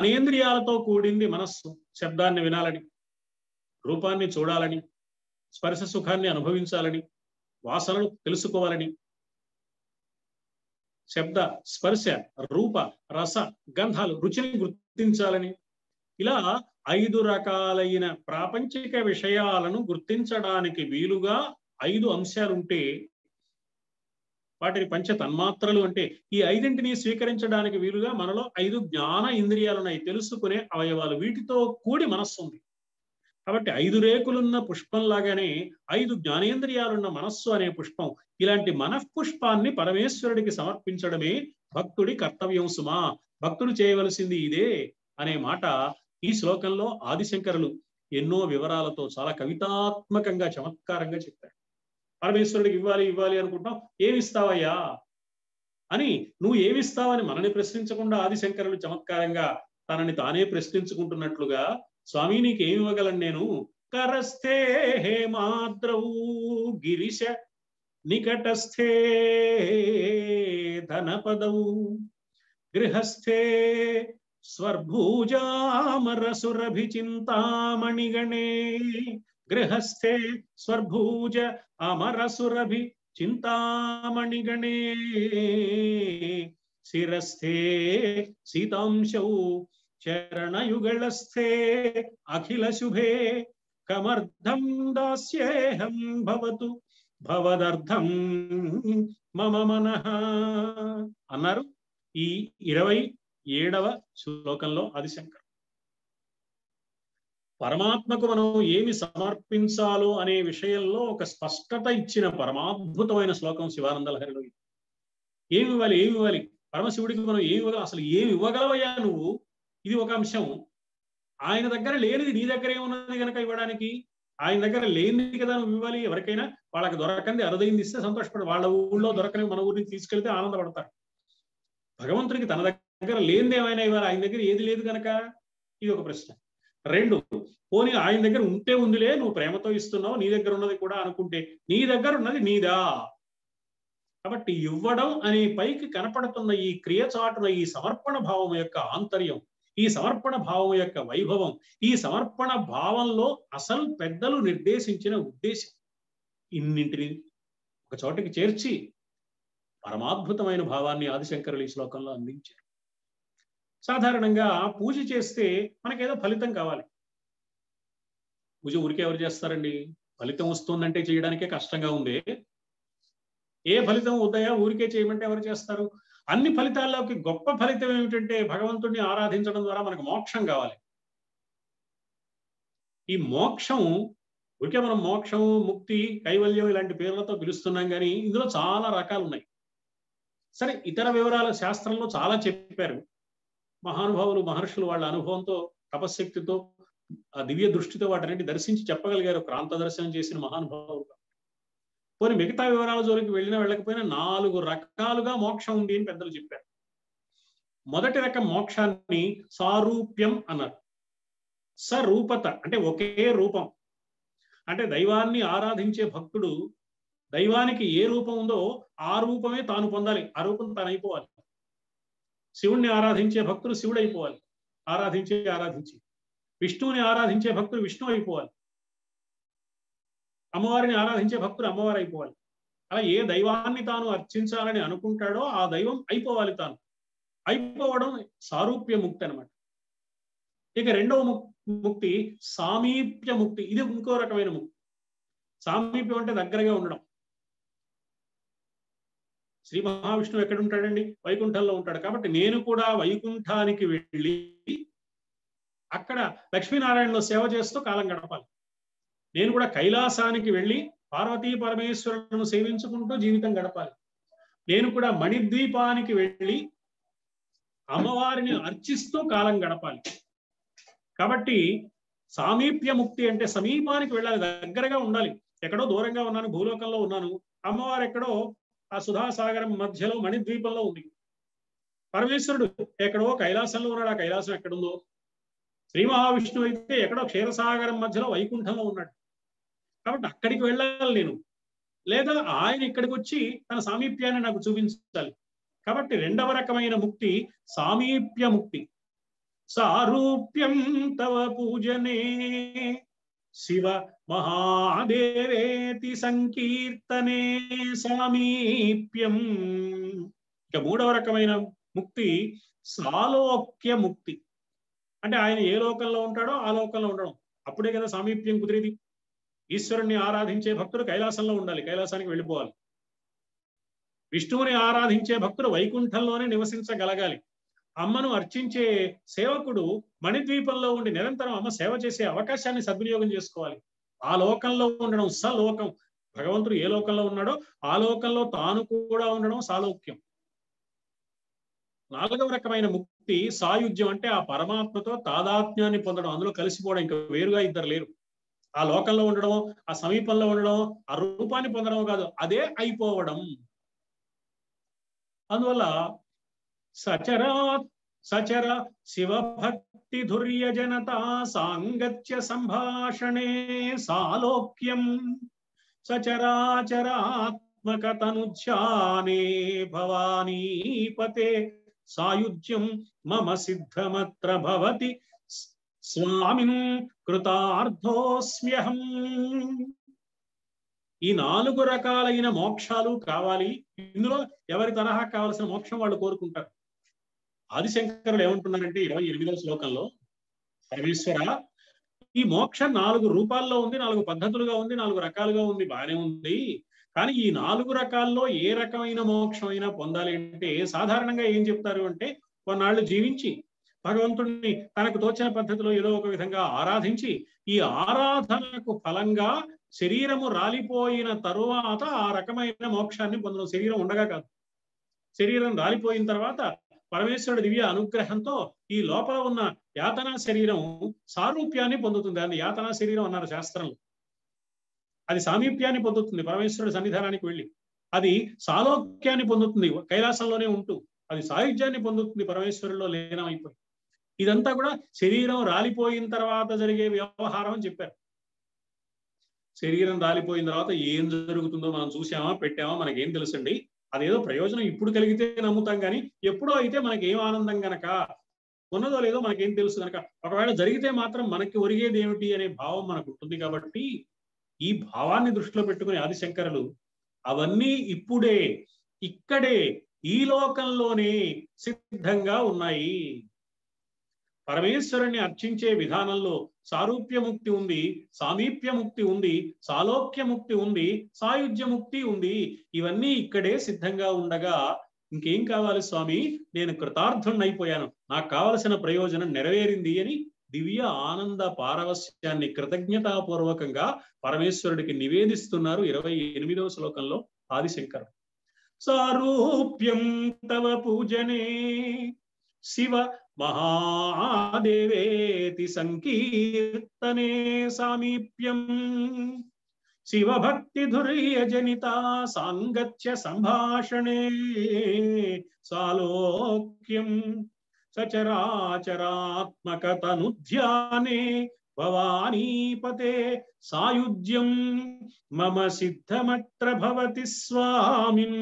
జ్ఞానేంద్రియాలతో కూడింది మనస్సు శబ్దాన్ని వినాలని రూపాన్ని చూడాలని స్పర్శ సుఖాన్ని అనుభవించాలని వాసనలు తెలుసుకోవాలని శబ్ద స్పర్శ రూప రస గంధాలు రుచిని గుర్తించాలని ఇలా ఐదు రకాలైన ప్రాపంచిక విషయాలను గుర్తించడానికి వీలుగా ఐదు అంశాలుంటే వాటిని పంచ తన్మాత్రలు అంటే ఈ ఐదింటిని స్వీకరించడానికి వీలుగా మనలో ఐదు జ్ఞాన ఇంద్రియాలున్నాయి. తెలుసుకునే అవయవాలు. వీటితో కూడి మనస్సు ఉంది కాబట్టి ఐదు రేకులున్న పుష్పం లాగానే ఐదు జ్ఞానేంద్రియాలున్న మనస్సు అనే పుష్పం ఇలాంటి మనఃపుష్పాన్ని పరమేశ్వరుడికి సమర్పించడమే భక్తుడి కర్తవ్యం సుమా. భక్తుడు చేయవలసింది ఇదే అనే మాట ఈ శ్లోకంలో ఆదిశంకరులు ఎన్నో వివరాలతో చాలా కవితాత్మకంగా చమత్కారంగా చెప్పారు. పరమేశ్వరుడికి ఇవ్వాలి ఇవ్వాలి అనుకుంటున్నావు ఏమిస్తావయ్యా? అని నువ్వు ఏమిస్తావని మనని ప్రశ్నించకుండా ఆదిశంకరులు చమత్కారంగా తనని తానే ప్రశ్నించుకుంటున్నట్లుగా స్వామి నీకేమి ఇవ్వగలను నేను? కరస్థే హేమాద్రౌ గిరిశ నికటస్థే ధనపదౌ గృహస్థే స్వర్భూజామరసురభిచింతామణిగణే గృహస్థే స్వర్భూజ అమరసురభి చింతామణిగణే శిరస్థే సీతాంశౌ చరణయుగళస్థే అఖిల శుభే కమర్థం దాస్యేహం భవతు భవదర్థం మమ మన అన్నారు ఈ ఇరవై ఏడవ శ్లోకంలో ఆదిశంకర్. పరమాత్మకు మనం ఏమి సమర్పించాలో అనే విషయంలో ఒక స్పష్టత ఇచ్చిన పరమాద్భుతమైన శ్లోకం శివానంద లహరిలో ఏమి ఇవ్వాలి ఏమి ఇవ్వాలి? పరమశివుడికి మనం ఏమి ఇవ్వగలం? అసలు ఏమి ఇవ్వగలవయ్యా నువ్వు? ఇది ఒక అంశం. ఆయన దగ్గర లేనిది నీ దగ్గర ఏమున్నది కనుక ఇవ్వడానికి ఆయన దగ్గర లేనిది కదా నువ్వు ఇవ్వాలి? ఎవరికైనా వాళ్ళకి దొరకంది అరుదైంది ఇస్తే సంతోషపడు. వాళ్ళ ఊళ్ళో దొరకని మన ఊరిని తీసుకెళ్తే ఆనందపడతారు. భగవంతుడికి తన దగ్గర లేనిది ఏమైనా ఇవ్వాలి? ఆయన దగ్గర ఏది లేదు కనుక ఇది ఒక ప్రశ్న. రెండు పోనీ ఆయన దగ్గర ఉంటే ఉందిలే నువ్వు ప్రేమతో ఇస్తున్నావు నీ దగ్గర ఉన్నది కూడా అనుకుంటే నీ దగ్గర ఉన్నది నీదా? కాబట్టి ఇవ్వడం అనే పైకి కనపడుతున్న ఈ క్రియ చాటున ఈ సమర్పణ భావం యొక్క ఆంతర్యం ఈ సమర్పణ భావం యొక్క వైభవం ఈ సమర్పణ భావంలో అసలు పెద్దలు నిర్దేశించిన ఉద్దేశం ఇన్నింటిని ఒక చోటకి చేర్చి పరమాద్భుతమైన భావాన్ని ఆదిశంకరులు ఈ శ్లోకంలో అందించారు. సాధారణంగా పూజ చేస్తే మనకేదో ఫలితం కావాలి. పూజ ఊరికే ఎవరు చేస్తారండి? ఫలితం వస్తుందంటే చేయడానికే కష్టంగా ఉంది. ఏ ఫలితం వద్దయా? ఊరికే చేయమంటే ఎవరు చేస్తారు? అన్ని ఫలితాల్లోకి గొప్ప ఫలితం ఏమిటంటే భగవంతుడిని ఆరాధించడం ద్వారా మనకు మోక్షం కావాలి. ఈ మోక్షం ఊరికే మనం మోక్షం ముక్తి కైవల్యం ఇలాంటి పేర్లతో పిలుస్తున్నాం కానీ ఇందులో చాలా రకాలు ఉన్నాయి సరే ఇతర వివరాలు శాస్త్రంలో చాలా చెప్పారు. మహానుభావులు మహర్షులు వాళ్ళ అనుభవంతో తపశక్తితో ఆ దివ్య దృష్టితో వాటిని దర్శించి చెప్పగలిగారు. ప్రాంత దర్శనం చేసిన మహానుభావులు. పోనీ మిగతా వివరాల జోలికి వెళ్ళినా వెళ్ళకపోయినా నాలుగు రకాలుగా మోక్షం ఉంది అని పెద్దలు చెప్పారు. మొదటి రకం మోక్షాన్ని సారూప్యం అన్నారు. సరూపత అంటే ఒకే రూపం. అంటే దైవాన్ని ఆరాధించే భక్తుడు దైవానికి ఏ రూపం ఉందో ఆ రూపమే తాను పొందాలి. ఆ రూపం తాను అయిపోవాలి శివుణ్ణి ఆరాధించే భక్తులు శివుడు అయిపోవాలి ఆరాధించి ఆరాధించి. విష్ణువుని ఆరాధించే భక్తులు విష్ణు అయిపోవాలి అమ్మవారిని ఆరాధించే భక్తులు అమ్మవారు అయిపోవాలి అలా ఏ దైవాన్ని తాను అర్చించాలని అనుకుంటాడో ఆ దైవం అయిపోవాలి తాను. అయిపోవడం సారూప్య ముక్తి అనమాట ఇక రెండవ ముక్తి సామీప్య ముక్తి ఇది ఇంకో రకమైన ముక్తి. సామీప్యం అంటే దగ్గరగా ఉండడం. శ్రీ మహావిష్ణువు ఎక్కడ ఉంటాడండి వైకుంఠంలో ఉంటాడు. కాబట్టి నేను కూడా వైకుంఠానికి వెళ్ళి అక్కడ లక్ష్మీనారాయణలో సేవ చేస్తూ కాలం గడపాలి. నేను కూడా కైలాసానికి వెళ్ళి పార్వతీ పరమేశ్వరులను సేవించుకుంటూ జీవితం గడపాలి. నేను కూడా మణిద్వీపానికి వెళ్ళి అమ్మవారిని అర్చిస్తూ కాలం గడపాలి. కాబట్టి సామీప్య ముక్తి అంటే సమీపానికి వెళ్ళాలి. దగ్గరగా ఉండాలి. ఎక్కడో దూరంగా ఉన్నాను భూలోకంలో ఉన్నాను. అమ్మవారు ఎక్కడో ఆ సుధాసాగరం మధ్యలో మణిద్వీపంలో ఉంది. పరమేశ్వరుడు ఎక్కడో కైలాసంలో ఉన్నాడు. ఆ కైలాసం ఎక్కడుందో? శ్రీ మహావిష్ణువు అయితే ఎక్కడో క్షీరసాగరం మధ్యలో వైకుంఠంలో ఉన్నాడు. కాబట్టి అక్కడికి వెళ్ళాలి నేను. లేదా ఆయన ఇక్కడికి వచ్చి తన సామీప్యాన్ని నాకు చూపించాలి. కాబట్టి రెండవ రకమైన ముక్తి సామీప్య ముక్తి. సారూప్యం తవ పూజనే. శివ మహాదేవేతి సంకీర్తనే సామీప్యం ఇక మూడవ రకమైన ముక్తి సాలోక్య ముక్తి. అంటే ఆయన ఏ లోకంలో ఉంటాడో ఆ లోకంలో ఉండడం. అప్పుడే కదా సామీప్యం కుదిరేది. ఈశ్వరుణ్ణి ఆరాధించే భక్తుడు కైలాసంలో ఉండాలి కైలాసానికి వెళ్ళిపోవాలి. విష్ణువుని ఆరాధించే భక్తుడు వైకుంఠంలోనే నివసించగలగాలి. అమ్మను అర్చించే సేవకుడు మణిద్వీపంలో ఉండి నిరంతరం అమ్మ సేవ చేసే అవకాశాన్ని సద్వినియోగం చేసుకోవాలి. ఆ లోకంలో ఉండడం సలోకం. భగవంతుడు ఏ లోకంలో ఉన్నాడో ఆ లోకంలో తాను కూడా ఉండడం సాలోక్యం. నాలుగవ రకమైన ముక్తి సాయుధ్యం అంటే ఆ పరమాత్మతో తాదాత్మ్యాన్ని పొందడం. అందులో కలిసిపోవడం. ఇంకా వేరుగా ఇద్దరు లేరు. ఆ లోకంలో ఉండడం ఆ సమీపంలో ఉండడం ఆ రూపాన్ని పొందడం కాదు. అదే అయిపోవడం. అందువల్ల సచరాత్ సచర శివభక్తి ధుర్య జనత సాంగత్య సంభాషణే సాలోక్యం సచరాచరాత్మక తనుధ్యానే భవానీపతే సాయుధ్యం మమ సిద్ధమత్ర భవతి స్వామిన్ కృతార్థోస్మ్యహం ఈ నాలుగు రకాలైన మోక్షాలు కావాలి. ఇందులో ఎవరి తరహా కావలసిన మోక్షం వాళ్ళు కోరుకుంటారు. ఆదిశంకరులు ఏమంటున్నారంటే ఇరవై ఎనిమిదవ శ్లోకంలో పరమేశ్వర ఈ మోక్షం నాలుగు రూపాల్లో ఉంది నాలుగు పద్ధతులుగా ఉంది నాలుగు రకాలుగా ఉంది బాగానే ఉంది. కానీ ఈ నాలుగు రకాల్లో ఏ రకమైన మోక్షం అయినా పొందాలి అంటే సాధారణంగా ఏం చెప్తారు అంటే కొన్నాళ్ళు జీవించి భగవంతుణ్ణి తనకు తోచిన పద్ధతిలో ఏదో ఒక విధంగా ఆరాధించి ఈ ఆరాధనకు ఫలంగా శరీరము రాలిపోయిన తరువాత ఆ రకమైన మోక్షాన్ని పొందడం. శరీరం ఉండగా కాదు. శరీరం రాలిపోయిన తర్వాత పరమేశ్వరుడి దివ్య అనుగ్రహంతో ఈ లోపల ఉన్న యాతనా శరీరం సారూప్యాన్ని పొందుతుంది. దాన్ని యాతనా శరీరం అన్నారు శాస్త్రంలో. అది సామీప్యాన్ని పొందుతుంది పరమేశ్వరుడి సన్నిధానానికి వెళ్ళి. అది సాలోక్యాన్ని పొందుతుంది. కైలాసంలోనే ఉంటూ అది సాయుధ్యాన్ని పొందుతుంది పరమేశ్వరుల్లో లీనమైపోయి. ఇదంతా కూడా శరీరం రాలిపోయిన తర్వాత జరిగే వ్యవహారం అని చెప్పారు. శరీరం రాలిపోయిన తర్వాత ఏం జరుగుతుందో మనం చూసామా పెట్టామా మనకేం తెలుసండి? అదేదో ప్రయోజనం ఇప్పుడు కలిగితే నమ్ముతాం కానీ ఎప్పుడో అయితే మనకి ఏం ఆనందం గనక ఉన్నదో లేదో మనకేం తెలుసు కనుక ఒకవేళ జరిగితే మాత్రం మనకి ఒరిగేది ఏమిటి అనే భావం మనకు ఉంటుంది కాబట్టి ఈ భావాన్ని దృష్టిలో పెట్టుకుని ఆదిశంకరులు అవన్నీ ఇప్పుడే ఇక్కడే ఈ లోకంలోనే సిద్ధంగా ఉన్నాయి. పరమేశ్వరుణ్ణి అర్చించే విధానంలో సారూప్యముక్తి ఉంది సామీప్యముక్తి ఉంది సాలోక్యముక్తి ఉంది సాయుధ్యముక్తి ఉంది. ఇవన్నీ ఇక్కడే సిద్ధంగా ఉండగా ఇంకేం కావాలి స్వామి? నేను కృతార్థుణ్ణైపోయాను. నాకు కావలసిన ప్రయోజనం నెరవేరింది అని దివ్య ఆనంద పారవస్యాన్ని కృతజ్ఞతాపూర్వకంగా పరమేశ్వరుడికి నివేదిస్తున్నారు ఇరవై ఎనిమిదవ శ్లోకంలో ఆదిశంకర్. సారూప్యం తవ పూజనే శివ మహాదేవేతి సంకీర్తనే సామీప్యం శివభక్తి ధుర్యజనిత సాంగత్య సంభాషణే సాలోక్యం సచరాచరాత్మక తనుధ్యానే భవానీపతే సాయుధ్యం మమ సిద్ధమత్ర భవతి స్వామిన్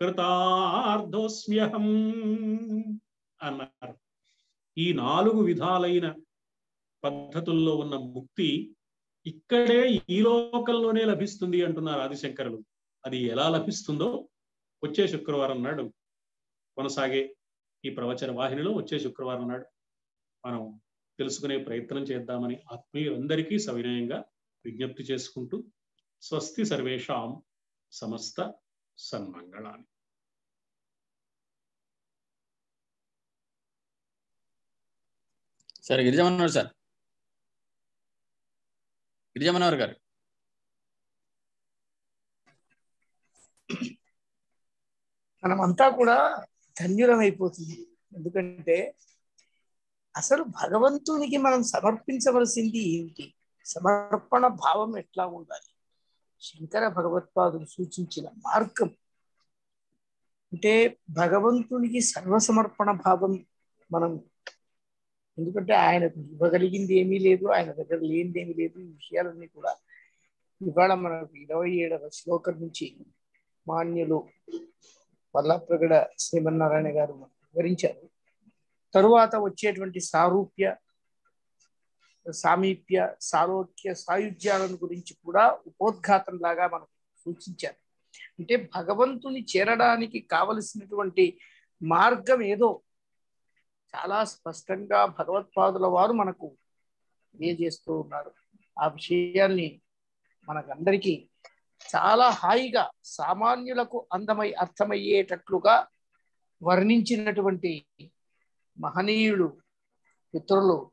కృతార్థోస్మ్యహం అన్నారు. ఈ నాలుగు విధాలైన పద్ధతుల్లో ఉన్న ముక్తి ఇక్కడే ఈ లోకంలోనే లభిస్తుంది అంటున్నారు ఆదిశంకరులు. అది ఎలా లభిస్తుందో వచ్చే శుక్రవారం నాడు కొనసాగే ఈ ప్రవచన వాహినిలో వచ్చే శుక్రవారం నాడు మనం తెలుసుకునే ప్రయత్నం చేద్దామని ఆత్మీయులందరికీ సవినయంగా విజ్ఞప్తి చేసుకుంటూ స్వస్తి సర్వేషాం సమస్త సన్మంగళాన్ని సరే గిరిజమన్నారు సార్. గిరిజమన్నారు గారు. మనమంతా కూడా ధన్యులం అయిపోతుంది ఎందుకంటే అసలు భగవంతునికి మనం సమర్పించవలసింది ఏమిటి? సమర్పణ భావం ఎట్లా ఉండాలి? శంకర భగవత్పాదులు సూచించిన మార్గం. అంటే భగవంతునికి సర్వసమర్పణ భావం మనం ఎందుకంటే ఆయనకు ఇవ్వగలిగింది ఏమీ లేదు ఆయన దగ్గర లేనిది ఏమీ లేదు. ఈ విషయాలన్నీ కూడా ఇవాళ మనకు ఇరవై ఏడవ శ్లోకం నుంచి మాన్యులు వల్లప్రగడ శ్రీమన్నారాయణ గారు వివరించారు. తరువాత వచ్చేటువంటి సారూప్య సామీప్య సారోక్య సాయుధ్యాలను గురించి కూడా ఉపోద్ఘాతం లాగా మనకు సూచించారు. అంటే భగవంతుని చేరడానికి కావలసినటువంటి మార్గం ఏదో చాలా స్పష్టంగా భగవత్పాదుల వారు మనకు తెలియజేస్తూ ఉన్నారు. ఆ విషయాన్ని మనకందరికీ చాలా హాయిగా సామాన్యులకు అందమై అర్థమయ్యేటట్లుగా వర్ణించినటువంటి మహనీయుడు మిత్రులు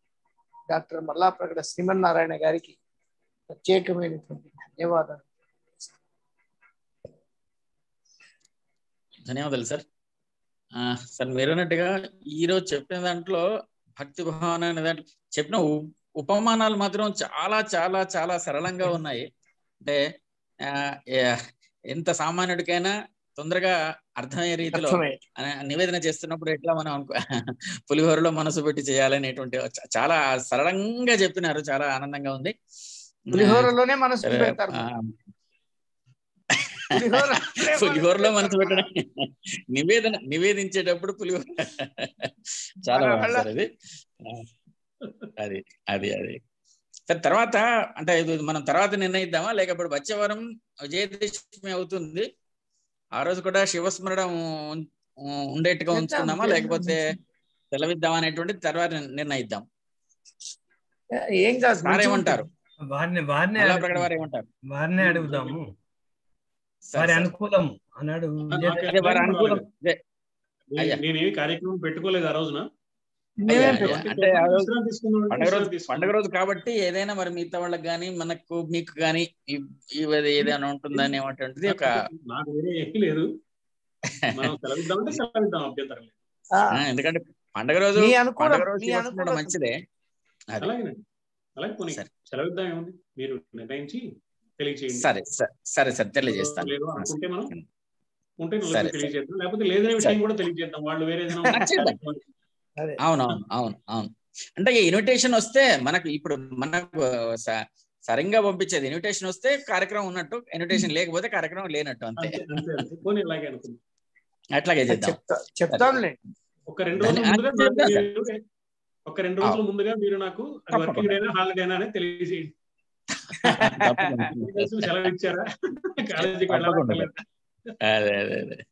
డాక్టర్ మల్లాప్రగడ శ్రీమన్నారాయణ గారికి ప్రత్యేకమైనటువంటి ధన్యవాదాలు. ధన్యవాదాలు సార్. సార్ మీరు అన్నట్టుగా ఈరోజు చెప్పిన దాంట్లో భక్తి భావన అనే దాంట్లో చెప్పిన ఉపమానాలు మాత్రం చాలా చాలా చాలా సరళంగా ఉన్నాయి. అంటే ఎంత సామాన్యుడికైనా తొందరగా అర్థమయ్యే రీతిలో నివేదన చేస్తున్నప్పుడు ఎట్లా మనం అనుకో [laughs] పులిహోరలో మనసు పెట్టి చేయాలనేటువంటి చాలా సరళంగా చెప్పినారు. చాలా ఆనందంగా ఉంది. పులిహోరలోనే మనసు పులిహోరలోనే [laughs] పులిహోరలో మనసు పెట్టడం నివేదన నివేదించేటప్పుడు పులిహోర. చాలా బాగుంది అది. అది అది తర్వాత అంటే ఇది మనం తర్వాత నిర్ణయిద్దామా? లేకపోతే వచ్చే వారం విజయదశమి అవుతుంది. ఆ రోజు కూడా శివస్మరణ ఉండేట్టుగా ఉంచుకుందామా. లేకపోతే సెలవిద్దామా అనేటువంటిది తర్వాత నిర్ణయిద్దాం. ఏం కాదు ఏమంటారు వారిని వారిని వారిని అడుగుదాము. వారి. అనుకూలం అన్నాడు వారి అనుకూలం. నేనేమి కార్యక్రమం పెట్టుకోలేదు ఆ రోజున? పండగ రోజు కాబట్టి ఏదైనా మరి మిగతా వాళ్ళకి కానీ మనకు మీకు కానీ ఏదైనా ఉంటుందని ఏమంటుంది ఒక నాకు లేదు. ఎందుకంటే పండగ రోజు పండగ రోజు. మంచిదే. అలాగే సరే. సెలవిద్దాం ఏముంది? మీరు నిర్ణయించి తెలియచేయండి. సరే సరే సరే సరే తెలియజేస్తాను. లేదు అనుకుంటే మనం ఉంటే సరే, నలుగురికి తెలియజేద్దాం లేకపోతే లేదనే విషయం కూడా తెలియజేద్దాం. వాళ్ళు వేరే ఏదైనా [laughs] ఉంటే చేద్దాం. అదే. అవును అవును అవును. అవును అంటే ఇన్విటేషన్ వస్తే మనకు ఇప్పుడు మనకు సరిగ్గా పంపించేది ఇన్విటేషన్ వస్తే కార్యక్రమం ఉన్నట్టు ఇన్విటేషన్ లేకపోతే కార్యక్రమం లేనట్టు అంతే. అట్లాగే చేద్దాం. చెప్తా చెప్తాంలే ఒక రెండు రోజుల ముందుగా ఒక రెండు రోజుల ముందుగా మీరు నాకు వర్కింగ్. డేనా హాలిడేనా తెలియజేయండి. సెలవు ఇచ్చారా? కాలేజీకి తప్పకుండా. వెళ్ళాలి? అదే అదే అదే.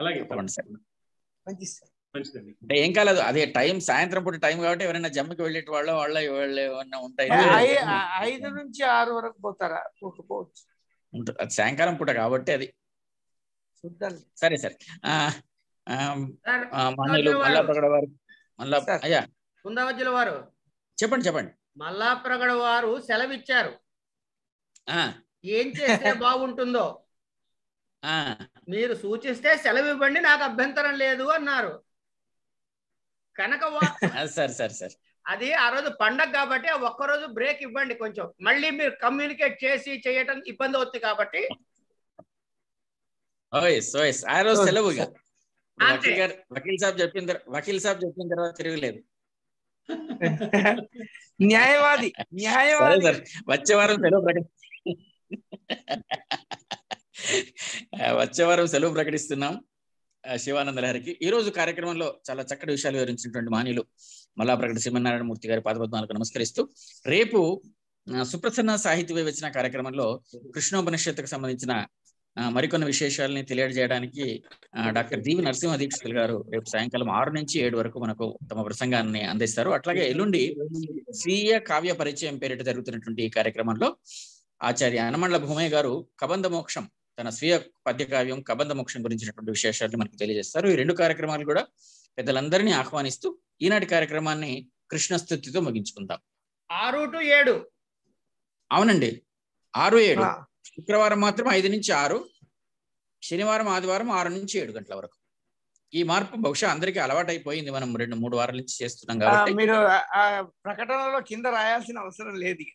అలాగే. మంచిదండి. అంటే ఏం కాలేదు అదే టైం సాయంత్రం పూట టైం కాబట్టి ఎవరైనా జమ్మికి వెళ్ళేటి వాళ్ళు వాళ్ళ వాళ్ళు ఏమన్నా ఉంటాయి. ఐదు నుంచి ఆరు వరకు పోతారా? పోకపోవచ్చు ఉంటుంది. అది సాయంకాలం పూట కాబట్టి అది. చూద్దాం. సరే సరే. ఆ, ఆ, సార్ ఆ, మన్నీలు మల్లా ప్రగడ వారు. మళ్ళా. అయ్యా. కుందవజ్జుల వారు. చెప్పండి చెప్పండి. మల్లాప్రగడ వారు సెలవిచ్చారు. ఏం చేస్తే [laughs] బాగుంటుందో? ఆ, మీరు సూచిస్తే సెలవు ఇవ్వండి నాకు అభ్యంతరం లేదు అన్నారు. కనుక [laughs] సరే సరే సరే. అది ఆ రోజు పండగ కాబట్టి ఒక్కరోజు బ్రేక్ ఇవ్వండి కొంచెం. మళ్ళీ మీరు కమ్యూనికేట్ చేసి చేయటం ఇబ్బంది అవుతుంది కాబట్టి. ఆ రోజు ఓయ్, సెలవు ఇక. అంతే. వకీల్ సాబ్ చెప్పిన వకీల్ సాబ్ చెప్పిన తర్వాత తిరగలేదు. [laughs] న్యాయవాది న్యాయవాది. సార్ వచ్చే వారం సెలవు ప్రకటి వచ్చే వారం సెలవు ప్రకటిస్తున్నాం. శివానంద లహరికి ఈ రోజు కార్యక్రమంలో చాలా చక్కటి విషయాలు వివరించినటువంటి మాన్యులు మల్లా ప్రకట శ్రీమన్నారాయణ మూర్తి గారి పాదపద్మాలకు నమస్కరిస్తూ రేపు సుప్రసన్న సాహిత్య వివచన కార్యక్రమంలో కృష్ణోపనిషత్తుకు సంబంధించిన మరికొన్ని విశేషాలని తెలియజేయడానికి డాక్టర్ దీవి నరసింహ దీక్షితులు గారు రేపు సాయంకాలం ఆరు నుంచి ఏడు వరకు మనకు తమ ప్రసంగాన్ని అందిస్తారు. అట్లాగే ఎల్లుండి స్వీయ కావ్య పరిచయం పేరిట జరుగుతున్నటువంటి ఈ కార్యక్రమంలో ఆచార్య అనమండల భూమయ్య గారు కబంధ మోక్షం తన స్వీయ పద్య కావ్యం కబంధ మోక్షం గురించినటువంటి విశేషాలను మనకు తెలియజేస్తారు. ఈ రెండు కార్యక్రమాలు కూడా పెద్దలందరినీ ఆహ్వానిస్తూ ఈనాటి కార్యక్రమాన్ని కృష్ణస్థుతితో ముగించుకుందాం. ఆరు టు ఏడు. అవునండి. ఆరు ఏడు. శుక్రవారం మాత్రం ఐదు నుంచి ఆరు శనివారం ఆదివారం ఆరు నుంచి ఏడు గంటల వరకు ఈ మార్పు బహుశా అందరికీ అలవాటైపోయింది మనం రెండు మూడు వారాల నుంచి చేస్తున్నాం కాబట్టి మీరు ప్రకటనలో కింద రాయాల్సిన అవసరం లేదు.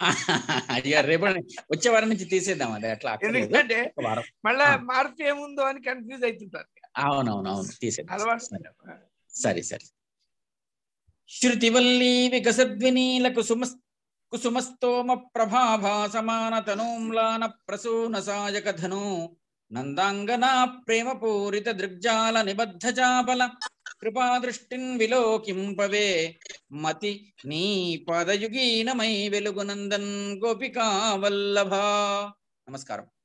[laughs] అయ్యా రేపు వచ్చే వారం నుంచి తీసేద్దాం అది అట్లా. ఎందుకంటే మళ్ళా. మార్పు ఏముందో అని కన్ఫ్యూజ్ అవుతుంటారు అవునవును అవును తీసేద్దాం సరే. సరే శృతివల్లీ వికసద్వినీల కుసుమ కుసుమస్తోమ ప్రభాభాసమానతనూమ్లాన ప్రసూన సాయక ధను నందాంగనా ప్రేమ పూరిత దృగ్జాల నిబద్ధ చాపల కృపాదృష్టిన్ విలోకింపవే మతి నీ పదయుగీనమై వెలుగునందన్ గోపికా వల్లభ నమస్కారం